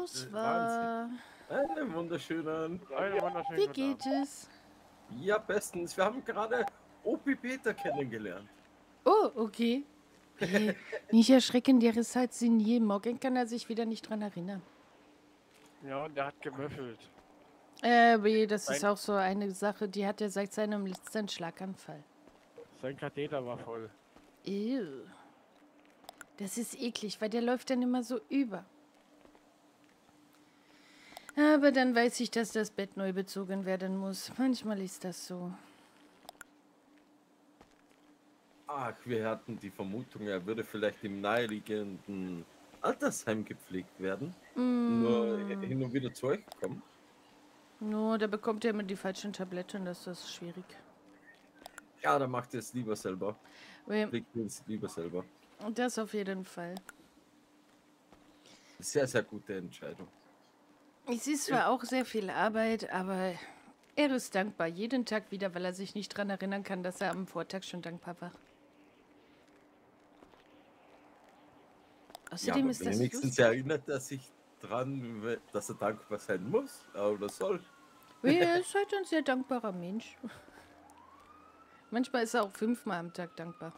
Los war. Einen wunderschönen. Einen wunderschönen Wie geht es? Ja, bestens. Wir haben gerade Opi Peter kennengelernt. Oh, okay. Hey, nicht erschrecken, der ist halt Signier. Morgen kann er sich wieder nicht dran erinnern. Ja, und der hat gewürfelt. Äh, weh, das ist auch so eine Sache, die hat er seit seinem letzten Schlaganfall. Sein Katheter war voll. Ew. Das ist eklig, weil der läuft dann immer so über. Aber dann weiß ich, dass das Bett neu bezogen werden muss. Manchmal ist das so. Ach, wir hatten die Vermutung, er würde vielleicht im naheliegenden Altersheim gepflegt werden. Nur hin und wieder zu euch kommen. Nur, da bekommt er immer die falschen Tabletten, das ist schwierig. Ja, dann macht er es lieber selber. Weh, Pflegt es lieber selber. Das auf jeden Fall. Sehr, sehr gute Entscheidung. Es ist zwar auch sehr viel Arbeit, aber er ist dankbar. Jeden Tag wieder, weil er sich nicht daran erinnern kann, dass er am Vortag schon dankbar war. Ja, Außerdem aber ist das wenigstens lustig. erinnert er sich dran, dass er dankbar sein muss oder soll. Ja, er ist halt ein sehr dankbarer Mensch. Manchmal ist er auch fünfmal am Tag dankbar.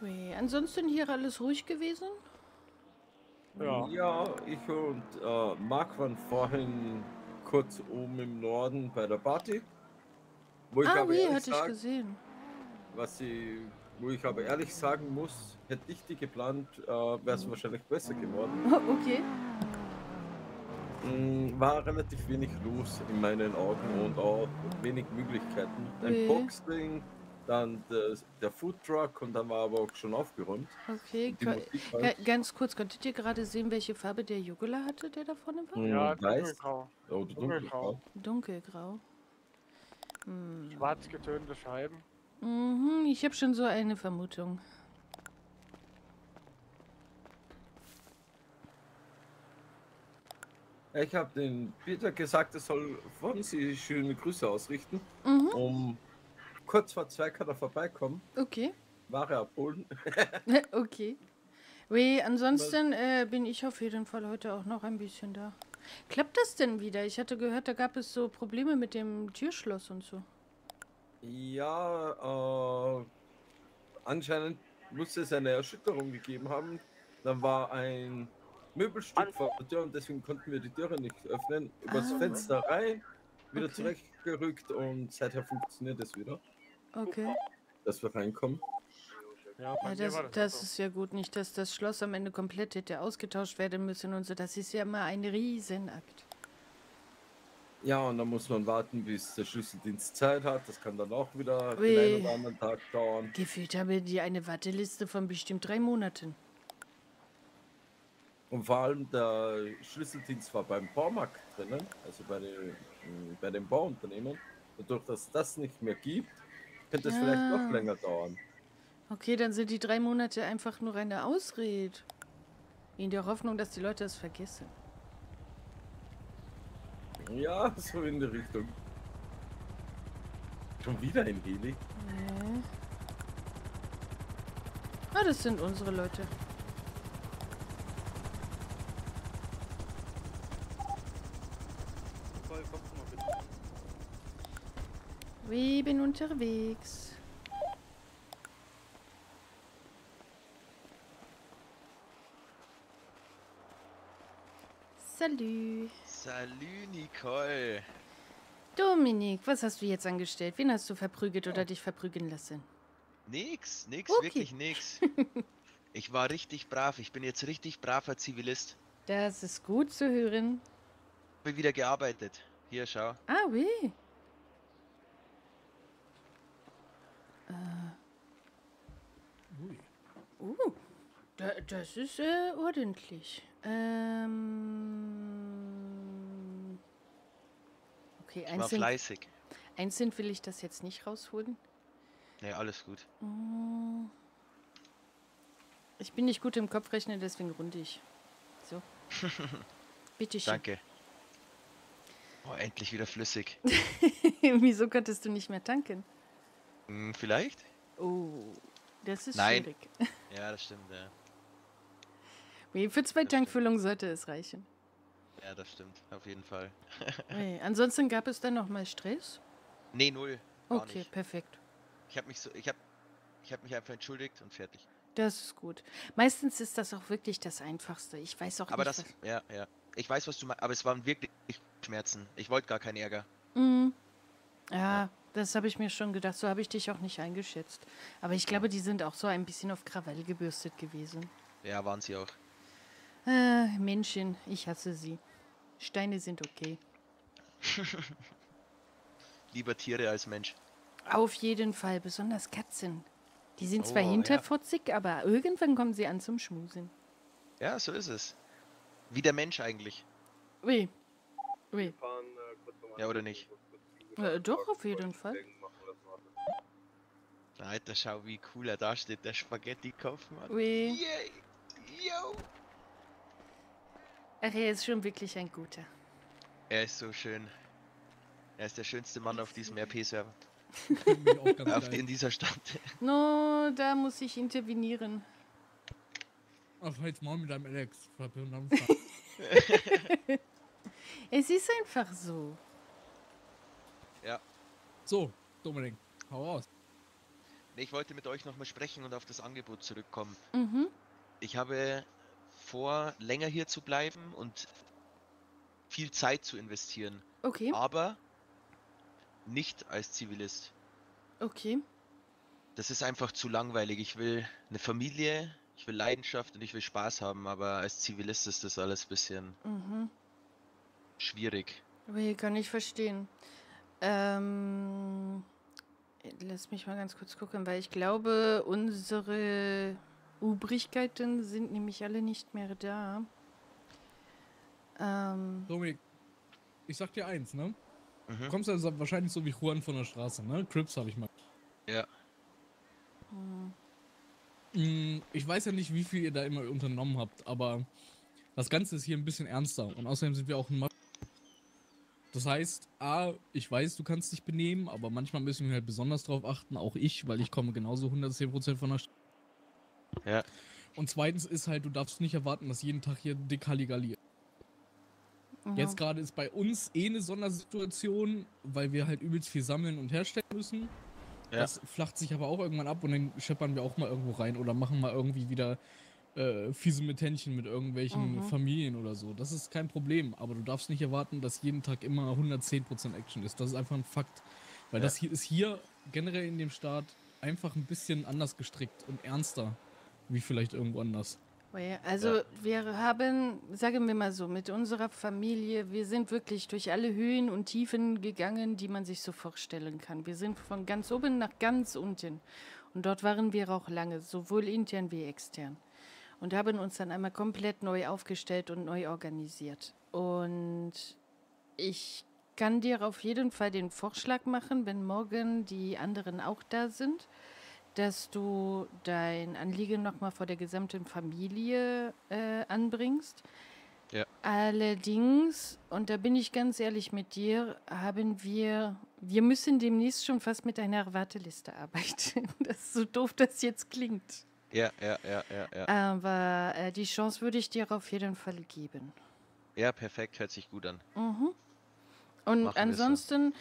Ui, ansonsten hier alles ruhig gewesen? Ja. Ja, ich und äh, Marc waren vorhin kurz oben im Norden bei der Party. Wo ich ah, aber oui, ehrlich hatte ich sag, gesehen. was ich, wo ich aber ehrlich sagen muss, hätte ich die geplant, äh, wäre es wahrscheinlich besser geworden. Okay. Mm, War relativ wenig los in meinen Augen und auch wenig Möglichkeiten. Ein Ui. Boxring, dann der, der Food Truck und dann war aber auch schon aufgeräumt. Okay, halt. ganz kurz, konntet ihr gerade sehen, welche Farbe der Jugula hatte, der da vorne war? Ja, weiß dunkelgrau. oder Dunkelgrau. dunkelgrau. Dunkelgrau. Hm. Schwarz getönte Scheiben. Mhm, ich habe schon so eine Vermutung. Ich habe den Peter gesagt, er soll von Sie schöne Grüße ausrichten. Mhm, Um kurz vor zwei kann er vorbeikommen, okay. Ware abholen. okay. Weh, ansonsten äh, bin ich auf jeden Fall heute auch noch ein bisschen da. Klappt das denn wieder? Ich hatte gehört, da gab es so Probleme mit dem Türschloss und so. Ja, äh, anscheinend muss es eine Erschütterung gegeben haben. Dann war ein Möbelstück vor der Tür und deswegen konnten wir die Türe nicht öffnen. Übers Ah. Fenster rein, wieder Okay. zurechtgerückt und seither funktioniert es wieder, Okay. dass wir reinkommen. Ja, Ja, das, das, das so. ist ja gut, nicht, dass das Schloss am Ende komplett hätte ausgetauscht werden müssen und so. Das ist ja immer ein Riesenakt. Ja, und dann muss man warten, bis der Schlüsseldienst Zeit hat. Das kann dann auch wieder Ui. den einen oder anderen Tag dauern. Gefühlt habe die eine Warteliste von bestimmt drei Monaten. Und vor allem der Schlüsseldienst war beim Baumarkt drinnen, also bei, den, mh, bei den Bauunternehmen. Dadurch, dass das nicht mehr gibt, könnte es vielleicht Ah. noch länger dauern. Okay, dann sind die drei Monate einfach nur eine Ausrede. In der Hoffnung, dass die Leute es vergessen. Ja, so in die Richtung. Schon wieder ein Heli. Nee. Ah, das sind unsere Leute. Wir bin unterwegs. Salü. Salü, Nicole. Dominik, was hast du jetzt angestellt? Wen hast du verprügelt oder dich verprügeln lassen? Nix, nix, Okay. wirklich nix. Ich war richtig brav. Ich bin jetzt richtig braver Zivilist. Das ist gut zu hören. Habe wieder gearbeitet. Hier, schau. Ah, oui. Äh. Uh, da, das ist äh, ordentlich. Ähm. Okay, Ich war einzeln, fleißig. einzeln will ich das jetzt nicht rausholen. Nee, alles gut. Mm. Ich bin nicht gut im Kopfrechnen, deswegen runde ich. So. Bitte schön. Danke. Oh, endlich wieder flüssig. Wieso konntest du nicht mehr tanken? Hm, vielleicht? Oh, das ist Nein. schwierig. Ja, das stimmt, ja. Für zwei Tankfüllungen sollte es reichen. Ja, das stimmt, auf jeden Fall. Nee, ansonsten gab es dann nochmal Stress? Nee, null. Okay, nicht. perfekt. Ich habe mich so, ich habe ich hab mich einfach entschuldigt und fertig. Das ist gut. Meistens ist das auch wirklich das Einfachste. Ich weiß auch Aber nicht. das, ja, ja. Ich weiß, was du meinst, aber es waren wirklich Schmerzen. Ich wollte gar keinen Ärger. Mhm. Ja, das habe ich mir schon gedacht. So habe ich dich auch nicht eingeschätzt. Aber ich glaube, die sind auch so ein bisschen auf Krawall gebürstet gewesen. Ja, waren sie auch. Äh, Männchen, ich hasse sie. Steine sind okay. Lieber Tiere als Mensch. Auf jeden Fall, besonders Katzen. Die sind zwar Oh, ja. hinterfotzig, aber irgendwann kommen sie an zum Schmusen. Ja, so ist es. Wie der Mensch eigentlich. Ui. Ui. Ja, oder nicht? Äh, doch, auf jeden Fall. Alter, schau, wie cool er da steht, der Spaghetti-Kaufmann. Ui. Yay! Yo! Ach, er ist schon wirklich ein guter. Er ist so schön. Er ist der schönste Mann auf diesem RP-Server. Auf in dieser Stadt. No, da muss ich intervenieren. Ach, halt's mal mit deinem Alex. Es ist einfach so. So, Dominik, hau raus. Nee, ich wollte mit euch nochmal sprechen und auf das Angebot zurückkommen. Mhm. Ich habe vor, länger hier zu bleiben und viel Zeit zu investieren. Okay, Aber nicht als Zivilist. okay. Das ist einfach zu langweilig. Ich will eine Familie, ich will Leidenschaft und ich will Spaß haben, aber als Zivilist ist das alles ein bisschen Mhm. schwierig. Ui, kann ich verstehen. Ähm, lass mich mal ganz kurz gucken, weil ich glaube, unsere Übrigkeiten sind nämlich alle nicht mehr da. Ähm, Dominik, ich sag dir eins, ne? Du Mhm. kommst also wahrscheinlich so wie Juan von der Straße, ne? Crips habe ich mal. Ja. hm, Ich weiß ja nicht, wie viel ihr da immer unternommen habt, aber das Ganze ist hier ein bisschen ernster und außerdem sind wir auch ein Das heißt, A, ich weiß, du kannst dich benehmen, aber manchmal müssen wir halt besonders drauf achten, auch ich, weil ich komme genauso 110% von der Stadt. Ja. Und zweitens ist halt, du darfst nicht erwarten, dass jeden Tag hier dick Halligalli ja. Jetzt gerade ist bei uns eh eine Sondersituation, weil wir halt übelst viel sammeln und herstellen müssen. Ja. Das flacht sich aber auch irgendwann ab und dann scheppern wir auch mal irgendwo rein oder machen mal irgendwie wieder äh, fiese Männchen mit irgendwelchen Mhm. Familien oder so. Das ist kein Problem, aber du darfst nicht erwarten, dass jeden Tag immer 110% Action ist. Das ist einfach ein Fakt. Weil Ja. das hier ist hier generell in dem Staat einfach ein bisschen anders gestrickt und ernster, wie vielleicht irgendwo anders. Also wir haben, sagen wir mal so, mit unserer Familie, wir sind wirklich durch alle Höhen und Tiefen gegangen, die man sich so vorstellen kann. Wir sind von ganz oben nach ganz unten. Und dort waren wir auch lange, sowohl intern wie extern. Und haben uns dann einmal komplett neu aufgestellt und neu organisiert. Und ich kann dir auf jeden Fall den Vorschlag machen, wenn morgen die anderen auch da sind, dass du dein Anliegen nochmal vor der gesamten Familie äh, anbringst. Ja. Allerdings, und da bin ich ganz ehrlich mit dir, haben wir, wir müssen demnächst schon fast mit einer Warteliste arbeiten. Das ist so doof, das jetzt klingt. Ja, ja, ja, ja, ja. Aber äh, die Chance würde ich dir auf jeden Fall geben. Ja, perfekt, hört sich gut an. Mhm. Und Machen wir so. ansonsten,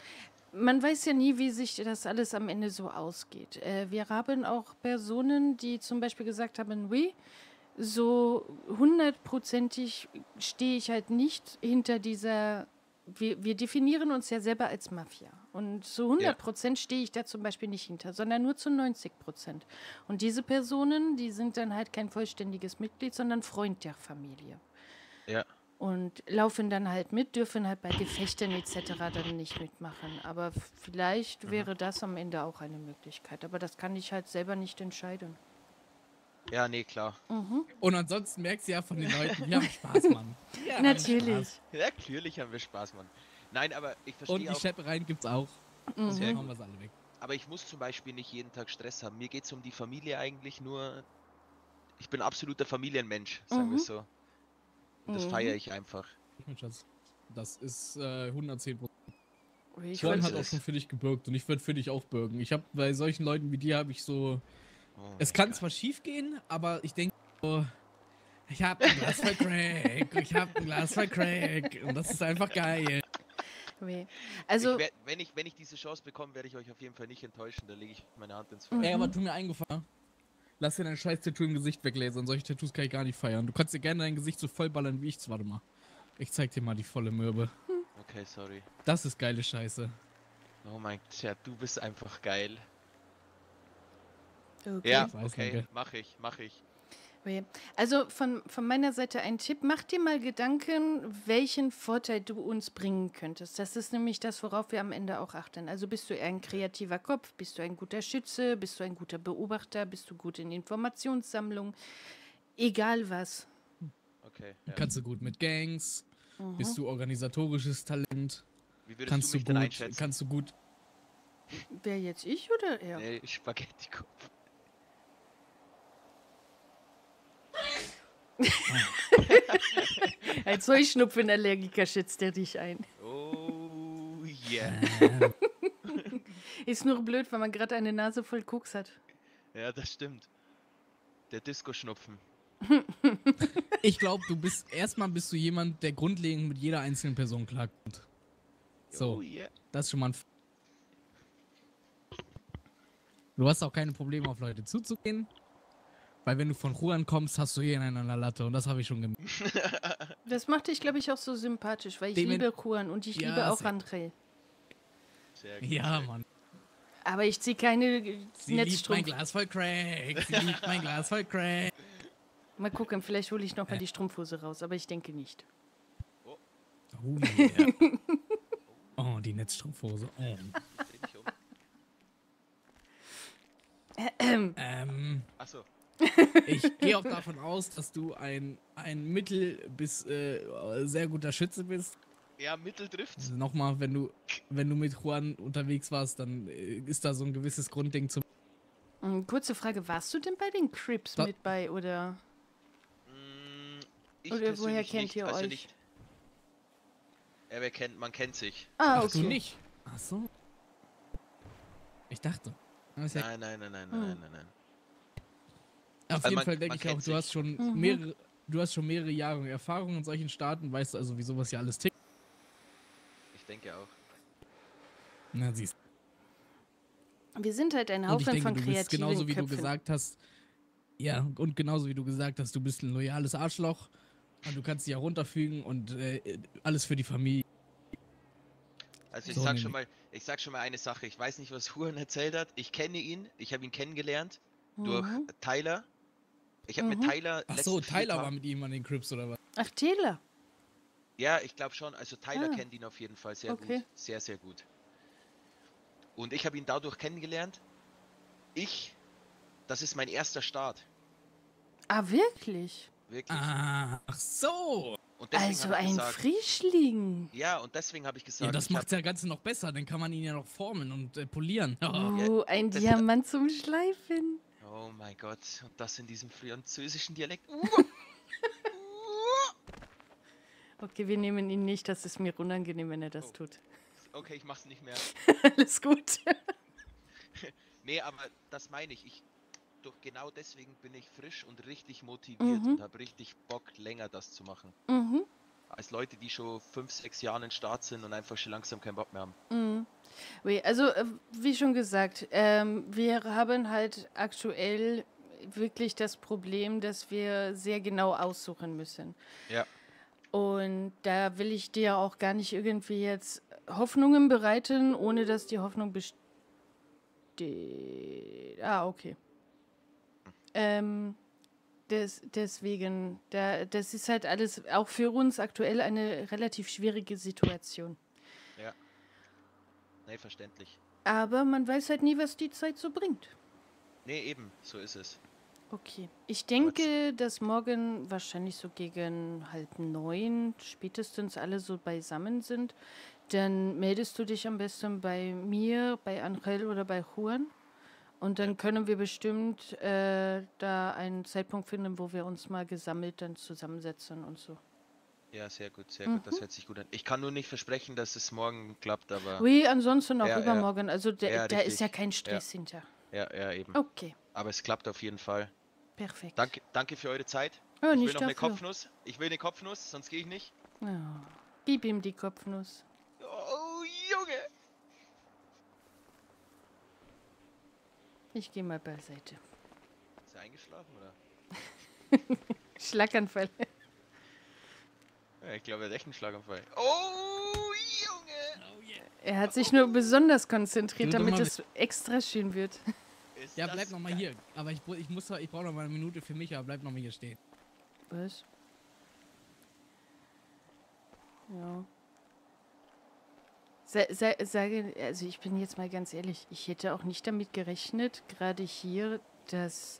man weiß ja nie, wie sich das alles am Ende so ausgeht. Äh, wir haben auch Personen, die zum Beispiel gesagt haben, oui, so hundertprozentig stehe ich halt nicht hinter dieser. Wir, wir definieren uns ja selber als Mafia. Und zu 100 Prozent stehe ich da zum Beispiel nicht hinter, sondern nur zu 90 Prozent. Und diese Personen, die sind dann halt kein vollständiges Mitglied, sondern Freund der Familie Ja. und laufen dann halt mit, dürfen halt bei Gefechten etc. dann nicht mitmachen. Aber vielleicht wäre das am Ende auch eine Möglichkeit. Aber das kann ich halt selber nicht entscheiden. Ja, nee, klar. Mhm. Und ansonsten merkst du ja von den Leuten, wir haben Spaß, Mann. Haben Natürlich. Spaß. Ja, natürlich haben wir Spaß, Mann. Nein, aber ich Und verstehe die auch, Schleppereien gibt's auch. Mhm. Deswegen haben wir es alle weg. aber ich muss zum Beispiel nicht jeden Tag Stress haben. Mir geht es um die Familie eigentlich nur. Ich bin absoluter Familienmensch, sagen wir Mhm. es so. Und das Mhm. feiere ich einfach. Schatz. Das ist äh, 110 Prozent. Ich John hat auch schon für dich gebürgt und ich würde für dich auch bürgen. Ich habe bei solchen Leuten wie dir habe ich so. Oh Es kann Gott. zwar schief gehen, aber ich denke so, Ich hab ein Glas voll Crack. Ich hab ein Glas voll Crack. Und das ist einfach geil. Nee. Also, ich werd, wenn, ich, wenn ich diese Chance bekomme, werde ich euch auf jeden Fall nicht enttäuschen. Da lege ich meine Hand ins Feuer. Mhm. Ey, aber tu mir eingefallen. Lass dir dein scheiß Tattoo im Gesicht weglasern. Solche Tattoos kann ich gar nicht feiern. Du kannst dir gerne dein Gesicht so vollballern wie ich. Warte mal. Ich zeig dir mal die volle Mürbe. Okay, sorry. Das ist geile Scheiße. Oh mein Gott, du bist einfach geil. okay. Ja, okay, nicht. mach ich, mach ich. Okay. Also von, von meiner Seite ein Tipp. Mach dir mal Gedanken, welchen Vorteil du uns bringen könntest. Das ist nämlich das, worauf wir am Ende auch achten. Also bist du eher ein kreativer Kopf, bist du ein guter Schütze, bist du ein guter Beobachter, bist du gut in Informationssammlung, egal was. Okay. Ja. Kannst du gut mit Gangs. Mhm. Bist du organisatorisches Talent. Wie würdest Kannst du du gut. einschätzen? Kannst du gut. Wer jetzt ich oder er? Nee, Spaghetti-Kopf. Als Heuschnupfenallergiker schätzt er dich ein. Oh yeah. Ist nur blöd, weil man gerade eine Nase voll Koks hat. Ja, das stimmt. Der Disco-Schnupfen. ich glaube, du bist erstmal bist du jemand, der grundlegend mit jeder einzelnen Person klarkommt. So, Oh yeah. das ist schon mal ein. F du hast auch keine Probleme auf Leute zuzugehen. Weil wenn du von Juan kommst, hast du hier einen an der Latte und das habe ich schon gemerkt. Das macht dich, glaube ich, auch so sympathisch, weil ich Demen- liebe Juan und ich Ja, liebe auch André. Sehr gut. Ja, Mann. Aber ich ziehe keine Sie liebt mein. Glas voll Crack. Sie liebt mein Glas voll Crack. Mal gucken, vielleicht hole ich noch mal die Strumpfhose raus, aber ich denke nicht. Oh yeah. Oh, die Netzstrumpfhose. Oh. um. Ähm, Achso. Ich gehe auch davon aus, dass du ein, ein mittel- bis äh, sehr guter Schütze bist. Ja, Mittel trifft's. Also Nochmal, wenn du, wenn du mit Juan unterwegs warst, dann äh, ist da so ein gewisses Grundding zum. Mm, Kurze Frage, warst du denn bei den Crips Da- mit bei oder? Mm, Ich Oder woher persönlich kennt nicht, ihr also euch? Nicht. Ja, wer kennt, man kennt sich. Ah, Ach, okay. du nicht. Ach so. Ich dachte. Ja- Nein, nein, nein, nein, Hm. nein, nein, nein. Auf Also jeden man- Fall denke ich auch, du hast schon Mhm. mehrere, du hast schon mehrere Jahre Erfahrung in solchen Staaten, weißt du also, wie sowas ja alles tickt. Ich denke auch. Na, siehst Wir sind halt ein Haufen denke, von du bist kreativen genauso wie Köpfen. du gesagt hast. Ja, und genauso wie du gesagt hast, du bist ein loyales Arschloch. Und du kannst dich ja runterfügen und äh, alles für die Familie. Also ich So sag schon mal, ich sag schon mal eine Sache. Ich weiß nicht, was Huren erzählt hat. Ich kenne ihn. Ich habe ihn kennengelernt durch Mhm. Tyler. Ich habe mit Mhm. Tyler. Ach so, Tyler war mit ihm an den Crips oder was? Ach, Taylor. Ja, ich glaube schon. Also Tyler Ah. kennt ihn auf jeden Fall sehr Okay. gut. Sehr, sehr gut. Und ich habe ihn dadurch kennengelernt. Ich, das ist mein erster Start. Ah, wirklich? Wirklich. Ah, ach so. Also ein gesagt, Frischling. Ja, und deswegen habe ich gesagt, Ja, das macht das Ganze noch besser. Dann kann man ihn ja noch formen und äh, polieren. Oh, ein das- Diamant zum Schleifen. Oh mein Gott, und das in diesem französischen Dialekt. Okay, wir nehmen ihn nicht. Das ist mir unangenehm, wenn er das Oh. tut. Okay, ich mach's nicht mehr. Alles gut. Nee, aber das meine ich. Ich doch genau deswegen bin ich frisch und richtig motiviert Mhm. und habe richtig Bock, länger das zu machen. mhm. Als Leute, die schon fünf, sechs Jahre in Start sind und einfach schon langsam keinen Bock mehr haben. Mhm. Also, äh, wie schon gesagt, ähm, wir haben halt aktuell wirklich das Problem, dass wir sehr genau aussuchen müssen. Ja. Und da will ich dir auch gar nicht irgendwie jetzt Hoffnungen bereiten, ohne dass die Hoffnung besteht. Ah, okay. Ähm, des, deswegen, da, das ist halt alles auch für uns aktuell eine relativ schwierige Situation. Nee, verständlich. Aber man weiß halt nie, was die Zeit so bringt. Nee, eben, so ist es. Okay. Ich denke, dass morgen wahrscheinlich so gegen halb neun spätestens alle so beisammen sind. Dann meldest du dich am besten bei mir, bei Angel oder bei Juan. Und dann können wir bestimmt äh, da einen Zeitpunkt finden, wo wir uns mal gesammelt dann zusammensetzen und so. Ja, sehr gut, sehr gut. Das Mhm. hört sich gut an. Ich kann nur nicht versprechen, dass es morgen klappt, aber Oui, ansonsten auch Ja, ja. übermorgen. Also da, Ja, da ist ja kein Stress hinter. ja, ja, eben. Okay, Aber es klappt auf jeden Fall. perfekt. Danke, danke für eure Zeit. Ja, ich will noch eine dafür. Kopfnuss. Ich will eine Kopfnuss, sonst gehe ich nicht. Ja. Gib ihm die Kopfnuss. Oh, Junge! Ich gehe mal beiseite. Ist er eingeschlafen oder? Schlaganfall. Ja, ich glaube, er hat echt einen Schlaganfall. Oh, Junge! Er hat sich nur besonders konzentriert, damit es extra schön wird. Ist Ja, bleib noch mal geil. hier. Aber ich, ich muss, ich brauche noch mal eine Minute für mich, aber bleib noch mal hier stehen. Was? Ja. Sa sa sage, also ich bin jetzt mal ganz ehrlich, ich hätte auch nicht damit gerechnet, gerade hier, dass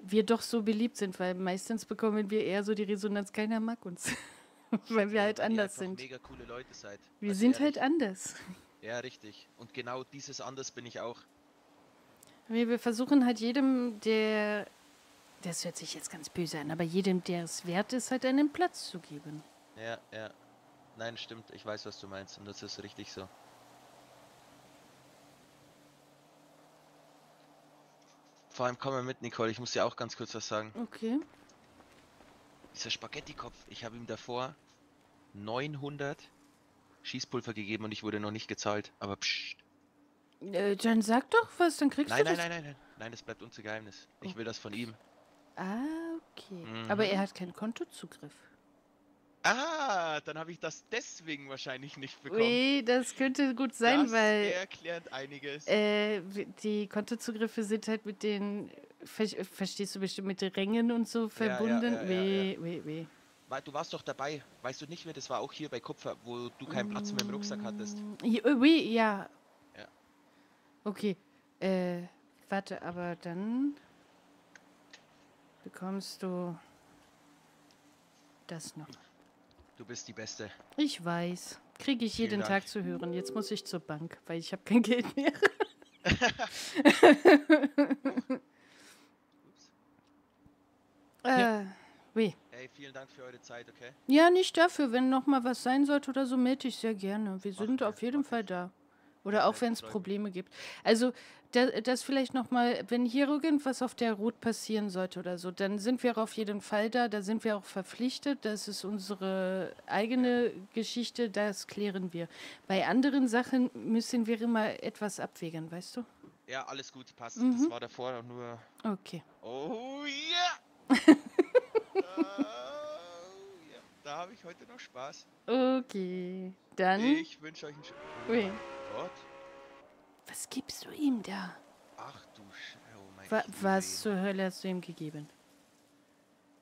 wir doch so beliebt sind, weil meistens bekommen wir eher so die Resonanz, keiner mag uns. weil wir halt Weil ihr anders sind. mega coole Leute seid. Wir Also sind ehrlich. halt anders. Ja, richtig. Und genau dieses anders bin ich auch. Wir versuchen halt jedem, der, das hört sich jetzt ganz böse an, aber jedem, der es wert ist, halt einen Platz zu geben. Ja, ja. Nein, stimmt. Ich weiß, was du meinst. Und das ist richtig so. Vor allem komm mal mit, Nicole. Ich muss dir auch ganz kurz was sagen. Okay. Dieser Spaghetti-Kopf. Ich habe ihm davor 900 Schießpulver gegeben und ich wurde noch nicht gezahlt. Aber psst. Äh, dann sag doch was, dann kriegst Nein, du nein, das. nein, nein, nein. Nein, das bleibt unser Geheimnis. Ich will das von ihm. Ah, okay. Mhm. Aber er hat keinen Kontozugriff. Ah, dann habe ich das deswegen wahrscheinlich nicht bekommen. Ui, das könnte gut sein, das weil erklärt einiges. äh, die Kontozugriffe sind halt mit den, ver verstehst du bestimmt, mit den Rängen und so ja, verbunden. ja, ja, weh, weh, weh. Weil du warst doch dabei. Weißt du nicht mehr, das war auch hier bei Kupfer, wo du keinen Platz mehr im Rucksack hattest. Mm, ja, Ui, ja. Ja. Okay. Äh, warte, aber dann bekommst du das noch. Du bist die Beste. Ich weiß. Kriege ich Vielen jeden Dank. Tag zu hören. Jetzt muss ich zur Bank, weil ich habe kein Geld mehr. Ups. Äh, weh. Hey, vielen Dank für eure Zeit, okay? Ja, nicht dafür. Wenn noch mal was sein sollte oder so, melde ich sehr gerne. Wir Mach sind ich, auf jeden Fall da. Oder auch wenn es. Probleme gibt. Also, da, das vielleicht noch mal, wenn hier irgendwas auf der Route passieren sollte oder so, dann sind wir auf jeden Fall da. Da sind wir auch verpflichtet. Das ist unsere eigene Geschichte. Das klären wir. Bei anderen Sachen müssen wir immer etwas abwägen, weißt du? Ja, alles gut, passt. Mhm. Das war davor nur. Okay. Oh ja! oh, ja. Da habe ich heute noch Spaß. Okay. Dann. Ich wünsche euch einen schönen. Ui. Gott. Was gibst du ihm da? Ach du Sch oh mein Wa Knie was zur Hölle hast du ihm gegeben?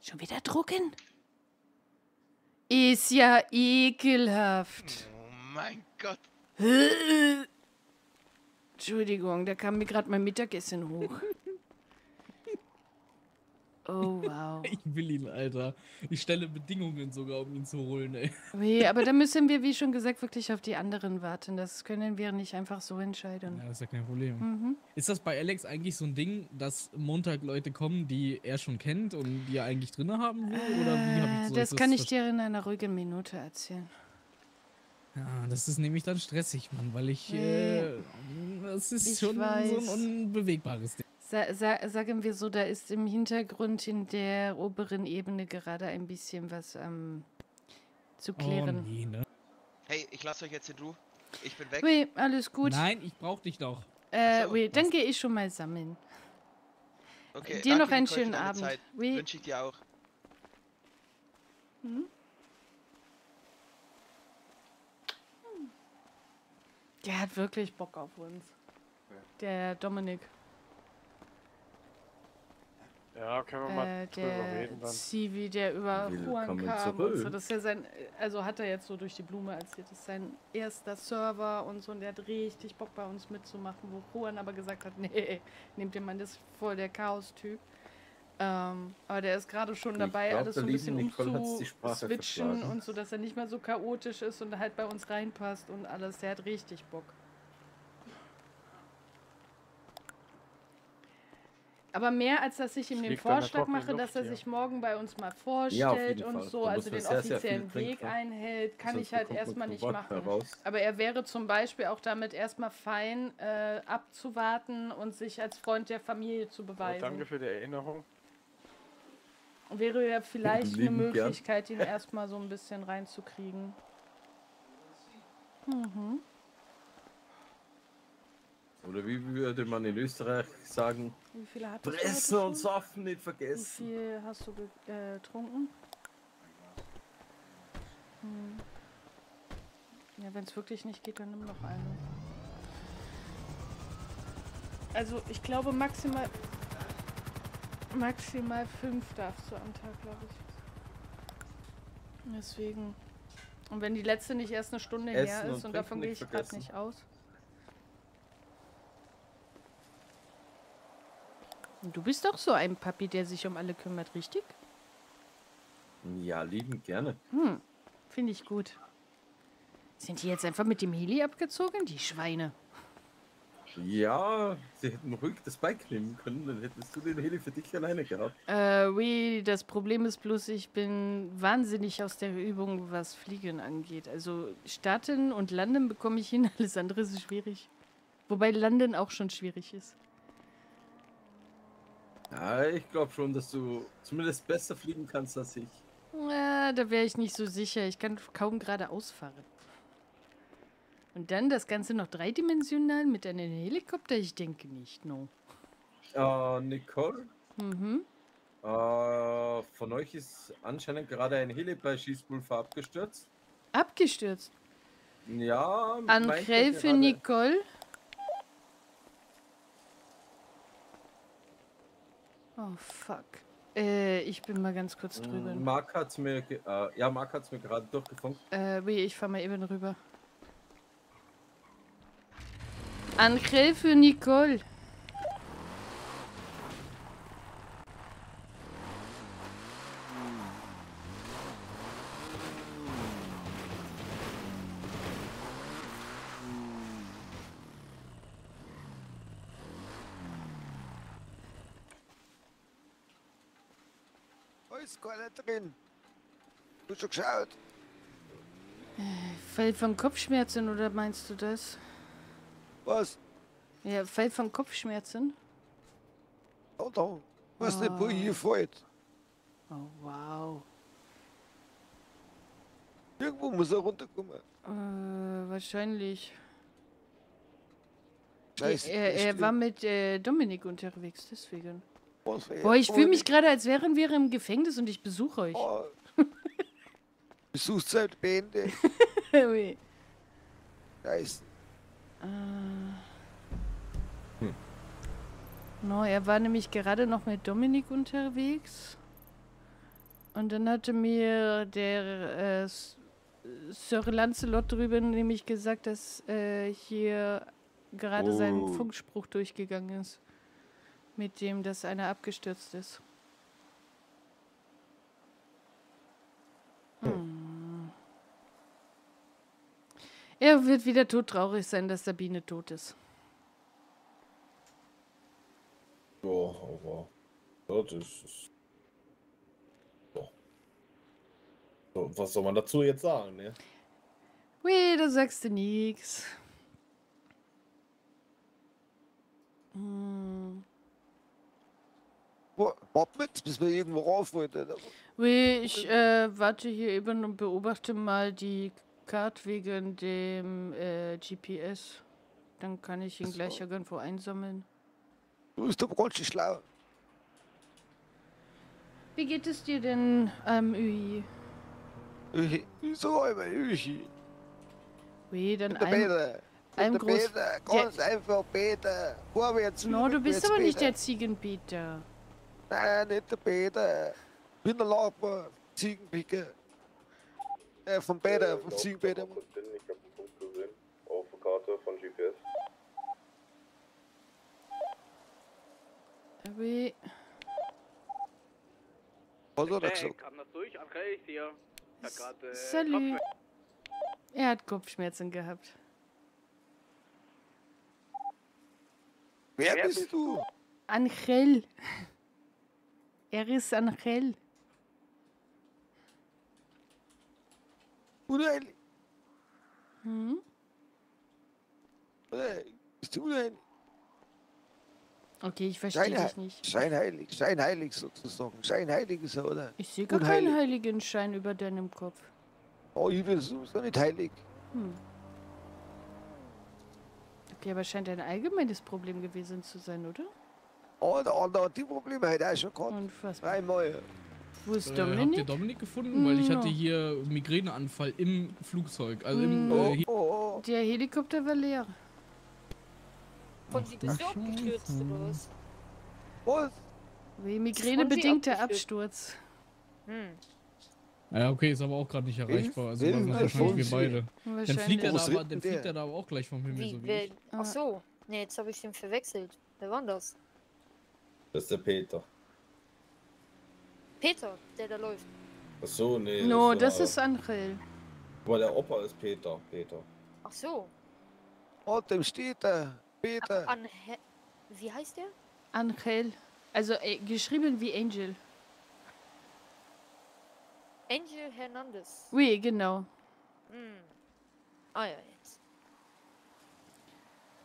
Schon wieder drucken? Ist ja ekelhaft. Oh mein Gott. Entschuldigung, da kam mir gerade mein Mittagessen hoch. Oh, wow. Ich will ihn, Alter. Ich stelle Bedingungen sogar, um ihn zu holen, ey. Nee, aber da müssen wir, wie schon gesagt, wirklich auf die anderen warten. Das können wir nicht einfach so entscheiden. Ja, das ist ja kein Problem. Mhm. Ist das bei Alex eigentlich so ein Ding, dass Montag Leute kommen, die er schon kennt und die er eigentlich drin haben will? Oder wie habe ich Äh, so das ist kann ich dir in einer ruhigen Minute erzählen. Ja, das ist nämlich dann stressig, Mann, weil ich. Nee. Äh, das ist Ich schon weiß. so ein unbewegbares Ding. Sa sa sagen wir so, da ist im Hintergrund in der oberen Ebene gerade ein bisschen was ähm, zu klären. Oh, nee, ne? Hey, ich lasse euch jetzt in Ruhe. Ich bin weg. Ui, alles gut. Nein, ich brauch dich doch. Äh, so. ui, dann gehe ich schon mal sammeln. Okay, Dir noch einen schönen Abend. Zeit. Ui. Wünsche ich dir auch. Der hat wirklich Bock auf uns. Der Dominik. Ja, können wir mal Äh, drüber der reden dann. Zivi, der über Juan kam und so. Das ist ja sein, also hat er jetzt so durch die Blume erzählt, das ist sein erster Server und so und der hat richtig Bock bei uns mitzumachen, wo Juan aber gesagt hat, nee, nehmt den Mann, das ist voll der Chaos-Typ. Ähm, aber der ist gerade schon Ich dabei, glaub, alles so ein bisschen umzuswitchen und so, dass er nicht mehr so chaotisch ist und halt bei uns reinpasst und alles. Der hat richtig Bock. Aber mehr als dass ich ihm den Vorschlag mache, dass Luft er hier. sich morgen bei uns mal Ja, vorstellt jeden und Fall. so, also den offiziellen Weg trinken. einhält, kann Sonst ich halt erstmal nicht Wort machen. heraus. Aber er wäre zum Beispiel auch damit erstmal fein, äh, abzuwarten und sich als Freund der Familie zu beweisen. danke für die Erinnerung. Wäre ja vielleicht eine Lieben gern. Möglichkeit, ihn erstmal so ein bisschen reinzukriegen. Mhm. Oder wie würde man in Österreich sagen? Wie viele heute Fressen und saufen nicht Wie vergessen. viel hast du äh, getrunken? Hm. Ja, wenn es wirklich nicht geht, dann nimm noch eine. Also ich glaube maximal maximal fünf darfst du am Tag, glaube ich. Deswegen. Und wenn die letzte nicht erst eine Stunde her Essen ist und und davon gehe ich gerade nicht aus. Du bist doch so ein Papi, der sich um alle kümmert, richtig? Ja, lieben gerne. Hm, finde ich gut. Sind die jetzt einfach mit dem Heli abgezogen, die Schweine? Ja, sie hätten ruhig das Bike nehmen können, dann hättest du den Heli für dich alleine gehabt. Äh, oui, das Problem ist bloß, ich bin wahnsinnig aus der Übung, was Fliegen angeht. Also starten und landen bekomme ich hin, alles andere ist schwierig. Wobei landen auch schon schwierig ist. Ja, ich glaube schon, dass du zumindest besser fliegen kannst als ich. Ja, da wäre ich nicht so sicher. Ich kann kaum geradeaus fahren. Und dann das Ganze noch dreidimensional mit einem Helikopter? Ich denke nicht, no. Äh, Nicole, Mhm. äh, von euch ist anscheinend gerade ein Heli bei Schießpulver abgestürzt. Abgestürzt. Ja, An Grell für Nicole. Oh, fuck. Äh, ich bin mal ganz kurz drüber. Mm, Mark hat's mir, äh, ja, Mark hat's mir gerade durchgefunkt. Äh, wie, ich fahr mal eben rüber. An Grell für Nicole. Drin. Du schon geschaut? Fall von Kopfschmerzen, oder meinst du das? Was? Ja, Fall von Kopfschmerzen. Da, da. Weißt nicht, wo Ah. hier fällt. Oh, wow. Irgendwo muss er runterkommen. Äh, wahrscheinlich. Scheiße. er er war mit äh, Dominik unterwegs, deswegen. Boah, ich fühle mich gerade, als wären wir im Gefängnis und ich besuche euch. Oh. Besuchszeit beendet. Ui. Scheiße. No, er war nämlich gerade noch mit Dominik unterwegs. Und dann hatte mir der äh, Sir Lancelot drüben nämlich gesagt, dass äh, hier gerade sein Oh. Funkspruch durchgegangen ist. Mit dem, dass einer abgestürzt ist. Hm. Er wird wieder todtraurig sein, dass Sabine tot ist. Ja, aber das ist. Ja. So, was soll man dazu jetzt sagen, ne? Ui, da sagst du nix. Hm. Warte mit, bis wir irgendwo rauf wollten. Ui, ich äh, warte hier eben und beobachte mal die Card wegen dem äh, GPS. Dann kann ich ihn so. gleich irgendwo einsammeln. Du bist ganz schön schlau. Wie geht es dir denn am Ui? Ich sag immer, ich. Ui, dann ein. Einem groß- Peter. Ganz einfach Peter. Vorwärts. No, du bist aber nicht Peter. der Ziegenpeter. Nein, nicht der Peter. Ich bin der Nachbar. Ziegenpicker. Äh, vom Peter, vom Ziegenpeter. Ich habe einen Punkt gesehen auf der Karte von GPS. Ui. Was hat er gesagt? kam das durch? Hier. Ich hab äh, Salut. Er hat Kopfschmerzen gehabt. Wer Wer bist bist du? Angel. Er ist Angel. Unheilig. Hm? Bist du unheilig? Okay, ich verstehe Scheine- dich nicht. Scheinheilig, scheinheilig sozusagen. Scheinheilig ist er, oder? Ich sehe gar keinen Unheilig. Heiligenschein über deinem Kopf. Oh, ich bin sowieso nicht heilig. Hm. Okay, aber scheint ein allgemeines Problem gewesen zu sein, oder? Oh, andere hat die Probleme heute auch schon gehabt. Unfassbar. Dreimal. Wo ist Äh, habt ihr Dominik? Dominik gefunden? Weil ich hatte hier Migräneanfall im Flugzeug. Also im, Mm. äh, Oh, hier- oh, oh. Der Helikopter war leer. Von sie bist du abgestürzt oder was? Was? Wie migränebedingter. Absturz. Hm. ja, okay, ist aber auch gerade nicht erreichbar. Also wir wahrscheinlich wir beide. Dann fliegt er da aber, dann fliegt er da aber auch gleich vom Himmel, Wie, so wie wer, ich. Ach so. Nee, jetzt habe ich den verwechselt. Wer war denn das? Das ist der Peter. Peter, der da läuft. Ach so, nee. No, war- das ist Angel. Aber der Opa ist Peter. Peter. Ach so. Oh, dem steht er. Peter. An Wie heißt der? Angel. Also äh, geschrieben wie Angel. Angel Hernandez. Oui, genau. Hm. Ah ja, jetzt.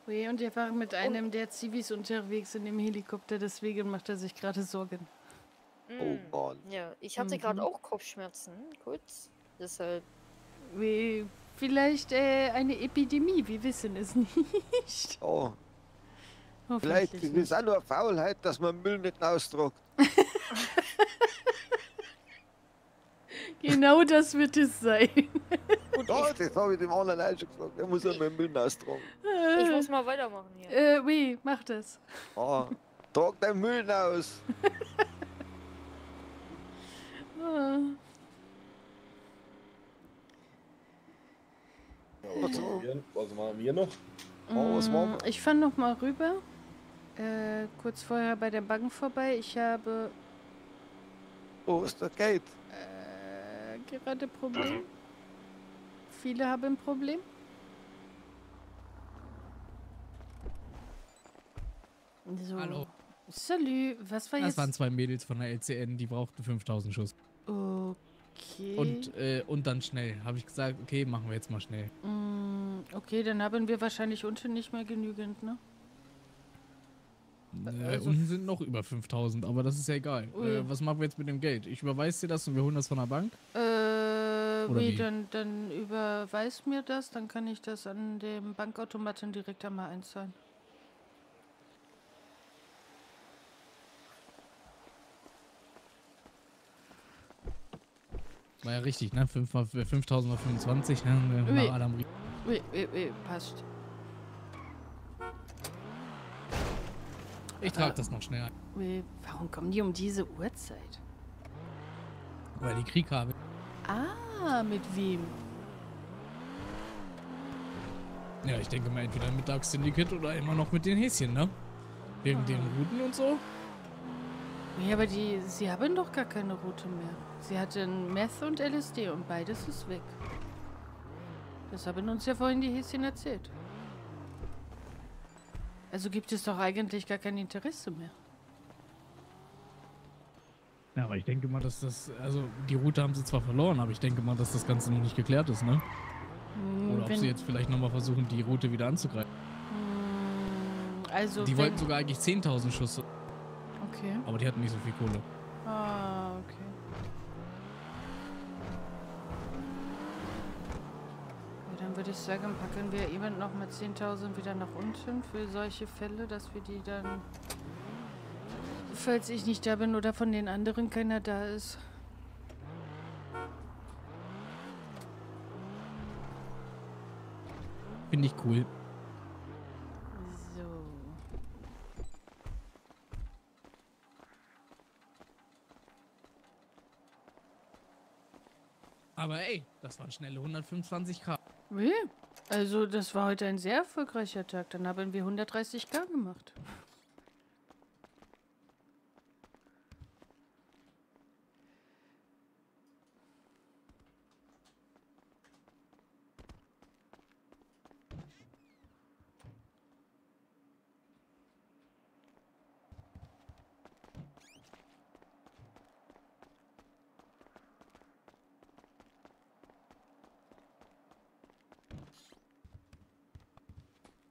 Oui, und er war mit einem der Zivis unterwegs in dem Helikopter, deswegen macht er sich gerade Sorgen. Oh Hm. Mann. Ja, ich hatte Mhm. gerade auch Kopfschmerzen. Kurz. Deshalb. Oui, vielleicht äh, eine Epidemie, wir wissen es nicht. Oh, vielleicht ist es auch nur eine Faulheit, dass man Müll nicht austragt. Genau das wird es sein. Ja, das habe ich dem anderen auch schon gesagt. Er muss ja mal Müll austragen. Ich muss mal weitermachen hier. Äh, oui, mach das. Ah, trag deinen Müll aus. Ah. Ja, was, machen wir, was machen wir noch? Oh, was machen Mm, Ich fahre noch mal rüber. Äh, kurz vorher bei der Bank vorbei. Ich habe Wo ist der Gate? Gerade Problem. Viele haben ein Problem. So. Hallo. Salut, was war Das jetzt? waren zwei Mädels von der LCN, die brauchten 5000 Schuss. Okay. Und, äh, und dann schnell. Habe ich gesagt, okay, machen wir jetzt mal schnell. Mm, okay, dann haben wir wahrscheinlich unten nicht mehr genügend, ne? Äh, Also- unten sind noch über 5000, aber das ist ja egal. Äh, was machen wir jetzt mit dem Geld? Ich überweise dir das und wir holen das von der Bank. Äh, Oder wie, wie? Dann, dann überweis mir das, dann kann ich das an dem Bankautomaten direkt einmal einzahlen. War ja richtig, ne? 5 mal, 5000 mal 25, ne? Ui. Nach Adam Rie- Ui, ui, ui, passt. Ich trage das noch schnell ein, warum kommen die um diese Uhrzeit? weil die Krieg haben. Ah, mit wem? Ja, ich denke mal entweder mit Dark Syndicate oder immer noch mit den Häschen, ne? Wegen den Routen und so. Ja, aber die, sie haben doch gar keine Route mehr. Sie hatten Meth und LSD und beides ist weg. Das haben uns ja vorhin die Häschen erzählt. Also gibt es doch eigentlich gar kein Interesse mehr. Ja, aber ich denke mal, dass das, also die Route haben sie zwar verloren, aber ich denke mal, dass das Ganze noch nicht geklärt ist, ne? Hm, Oder ob sie jetzt vielleicht nochmal versuchen, die Route wieder anzugreifen. Hm, Also Die wollten sogar eigentlich 10.000 Schuss, Okay. aber die hatten nicht so viel Kohle. Ah, okay. Ja, dann würde ich sagen, packen wir eben noch mit 10.000 wieder nach unten für solche Fälle, dass wir die dann, falls ich nicht da bin oder von den anderen keiner da ist. Finde ich cool. So. Aber ey, das waren schnelle 125k. Wie? Also, das war heute ein sehr erfolgreicher Tag. Dann haben wir 130k gemacht.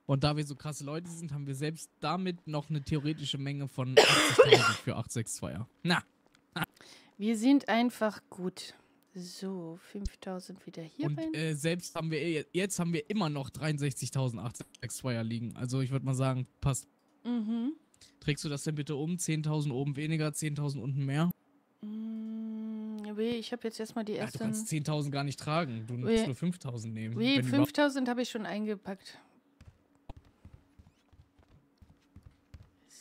Und da wir so krasse Leute sind, haben wir selbst damit noch eine theoretische Menge von 80.000 für 862er. Na, Wir sind einfach gut. So, 5000 wieder hier und rein. äh, selbst haben wir, eh- jetzt haben wir immer noch 63.862er liegen. Also ich würde mal sagen, passt. mhm. Trägst du das denn bitte um? 10.000 oben weniger, 10.000 unten mehr? Mm, weh, ich habe jetzt erstmal die Ja, du ersten. kannst 10.000 gar nicht tragen. Du Weh. musst nur 5.000 nehmen. Überhaupt. 5000 habe ich schon eingepackt.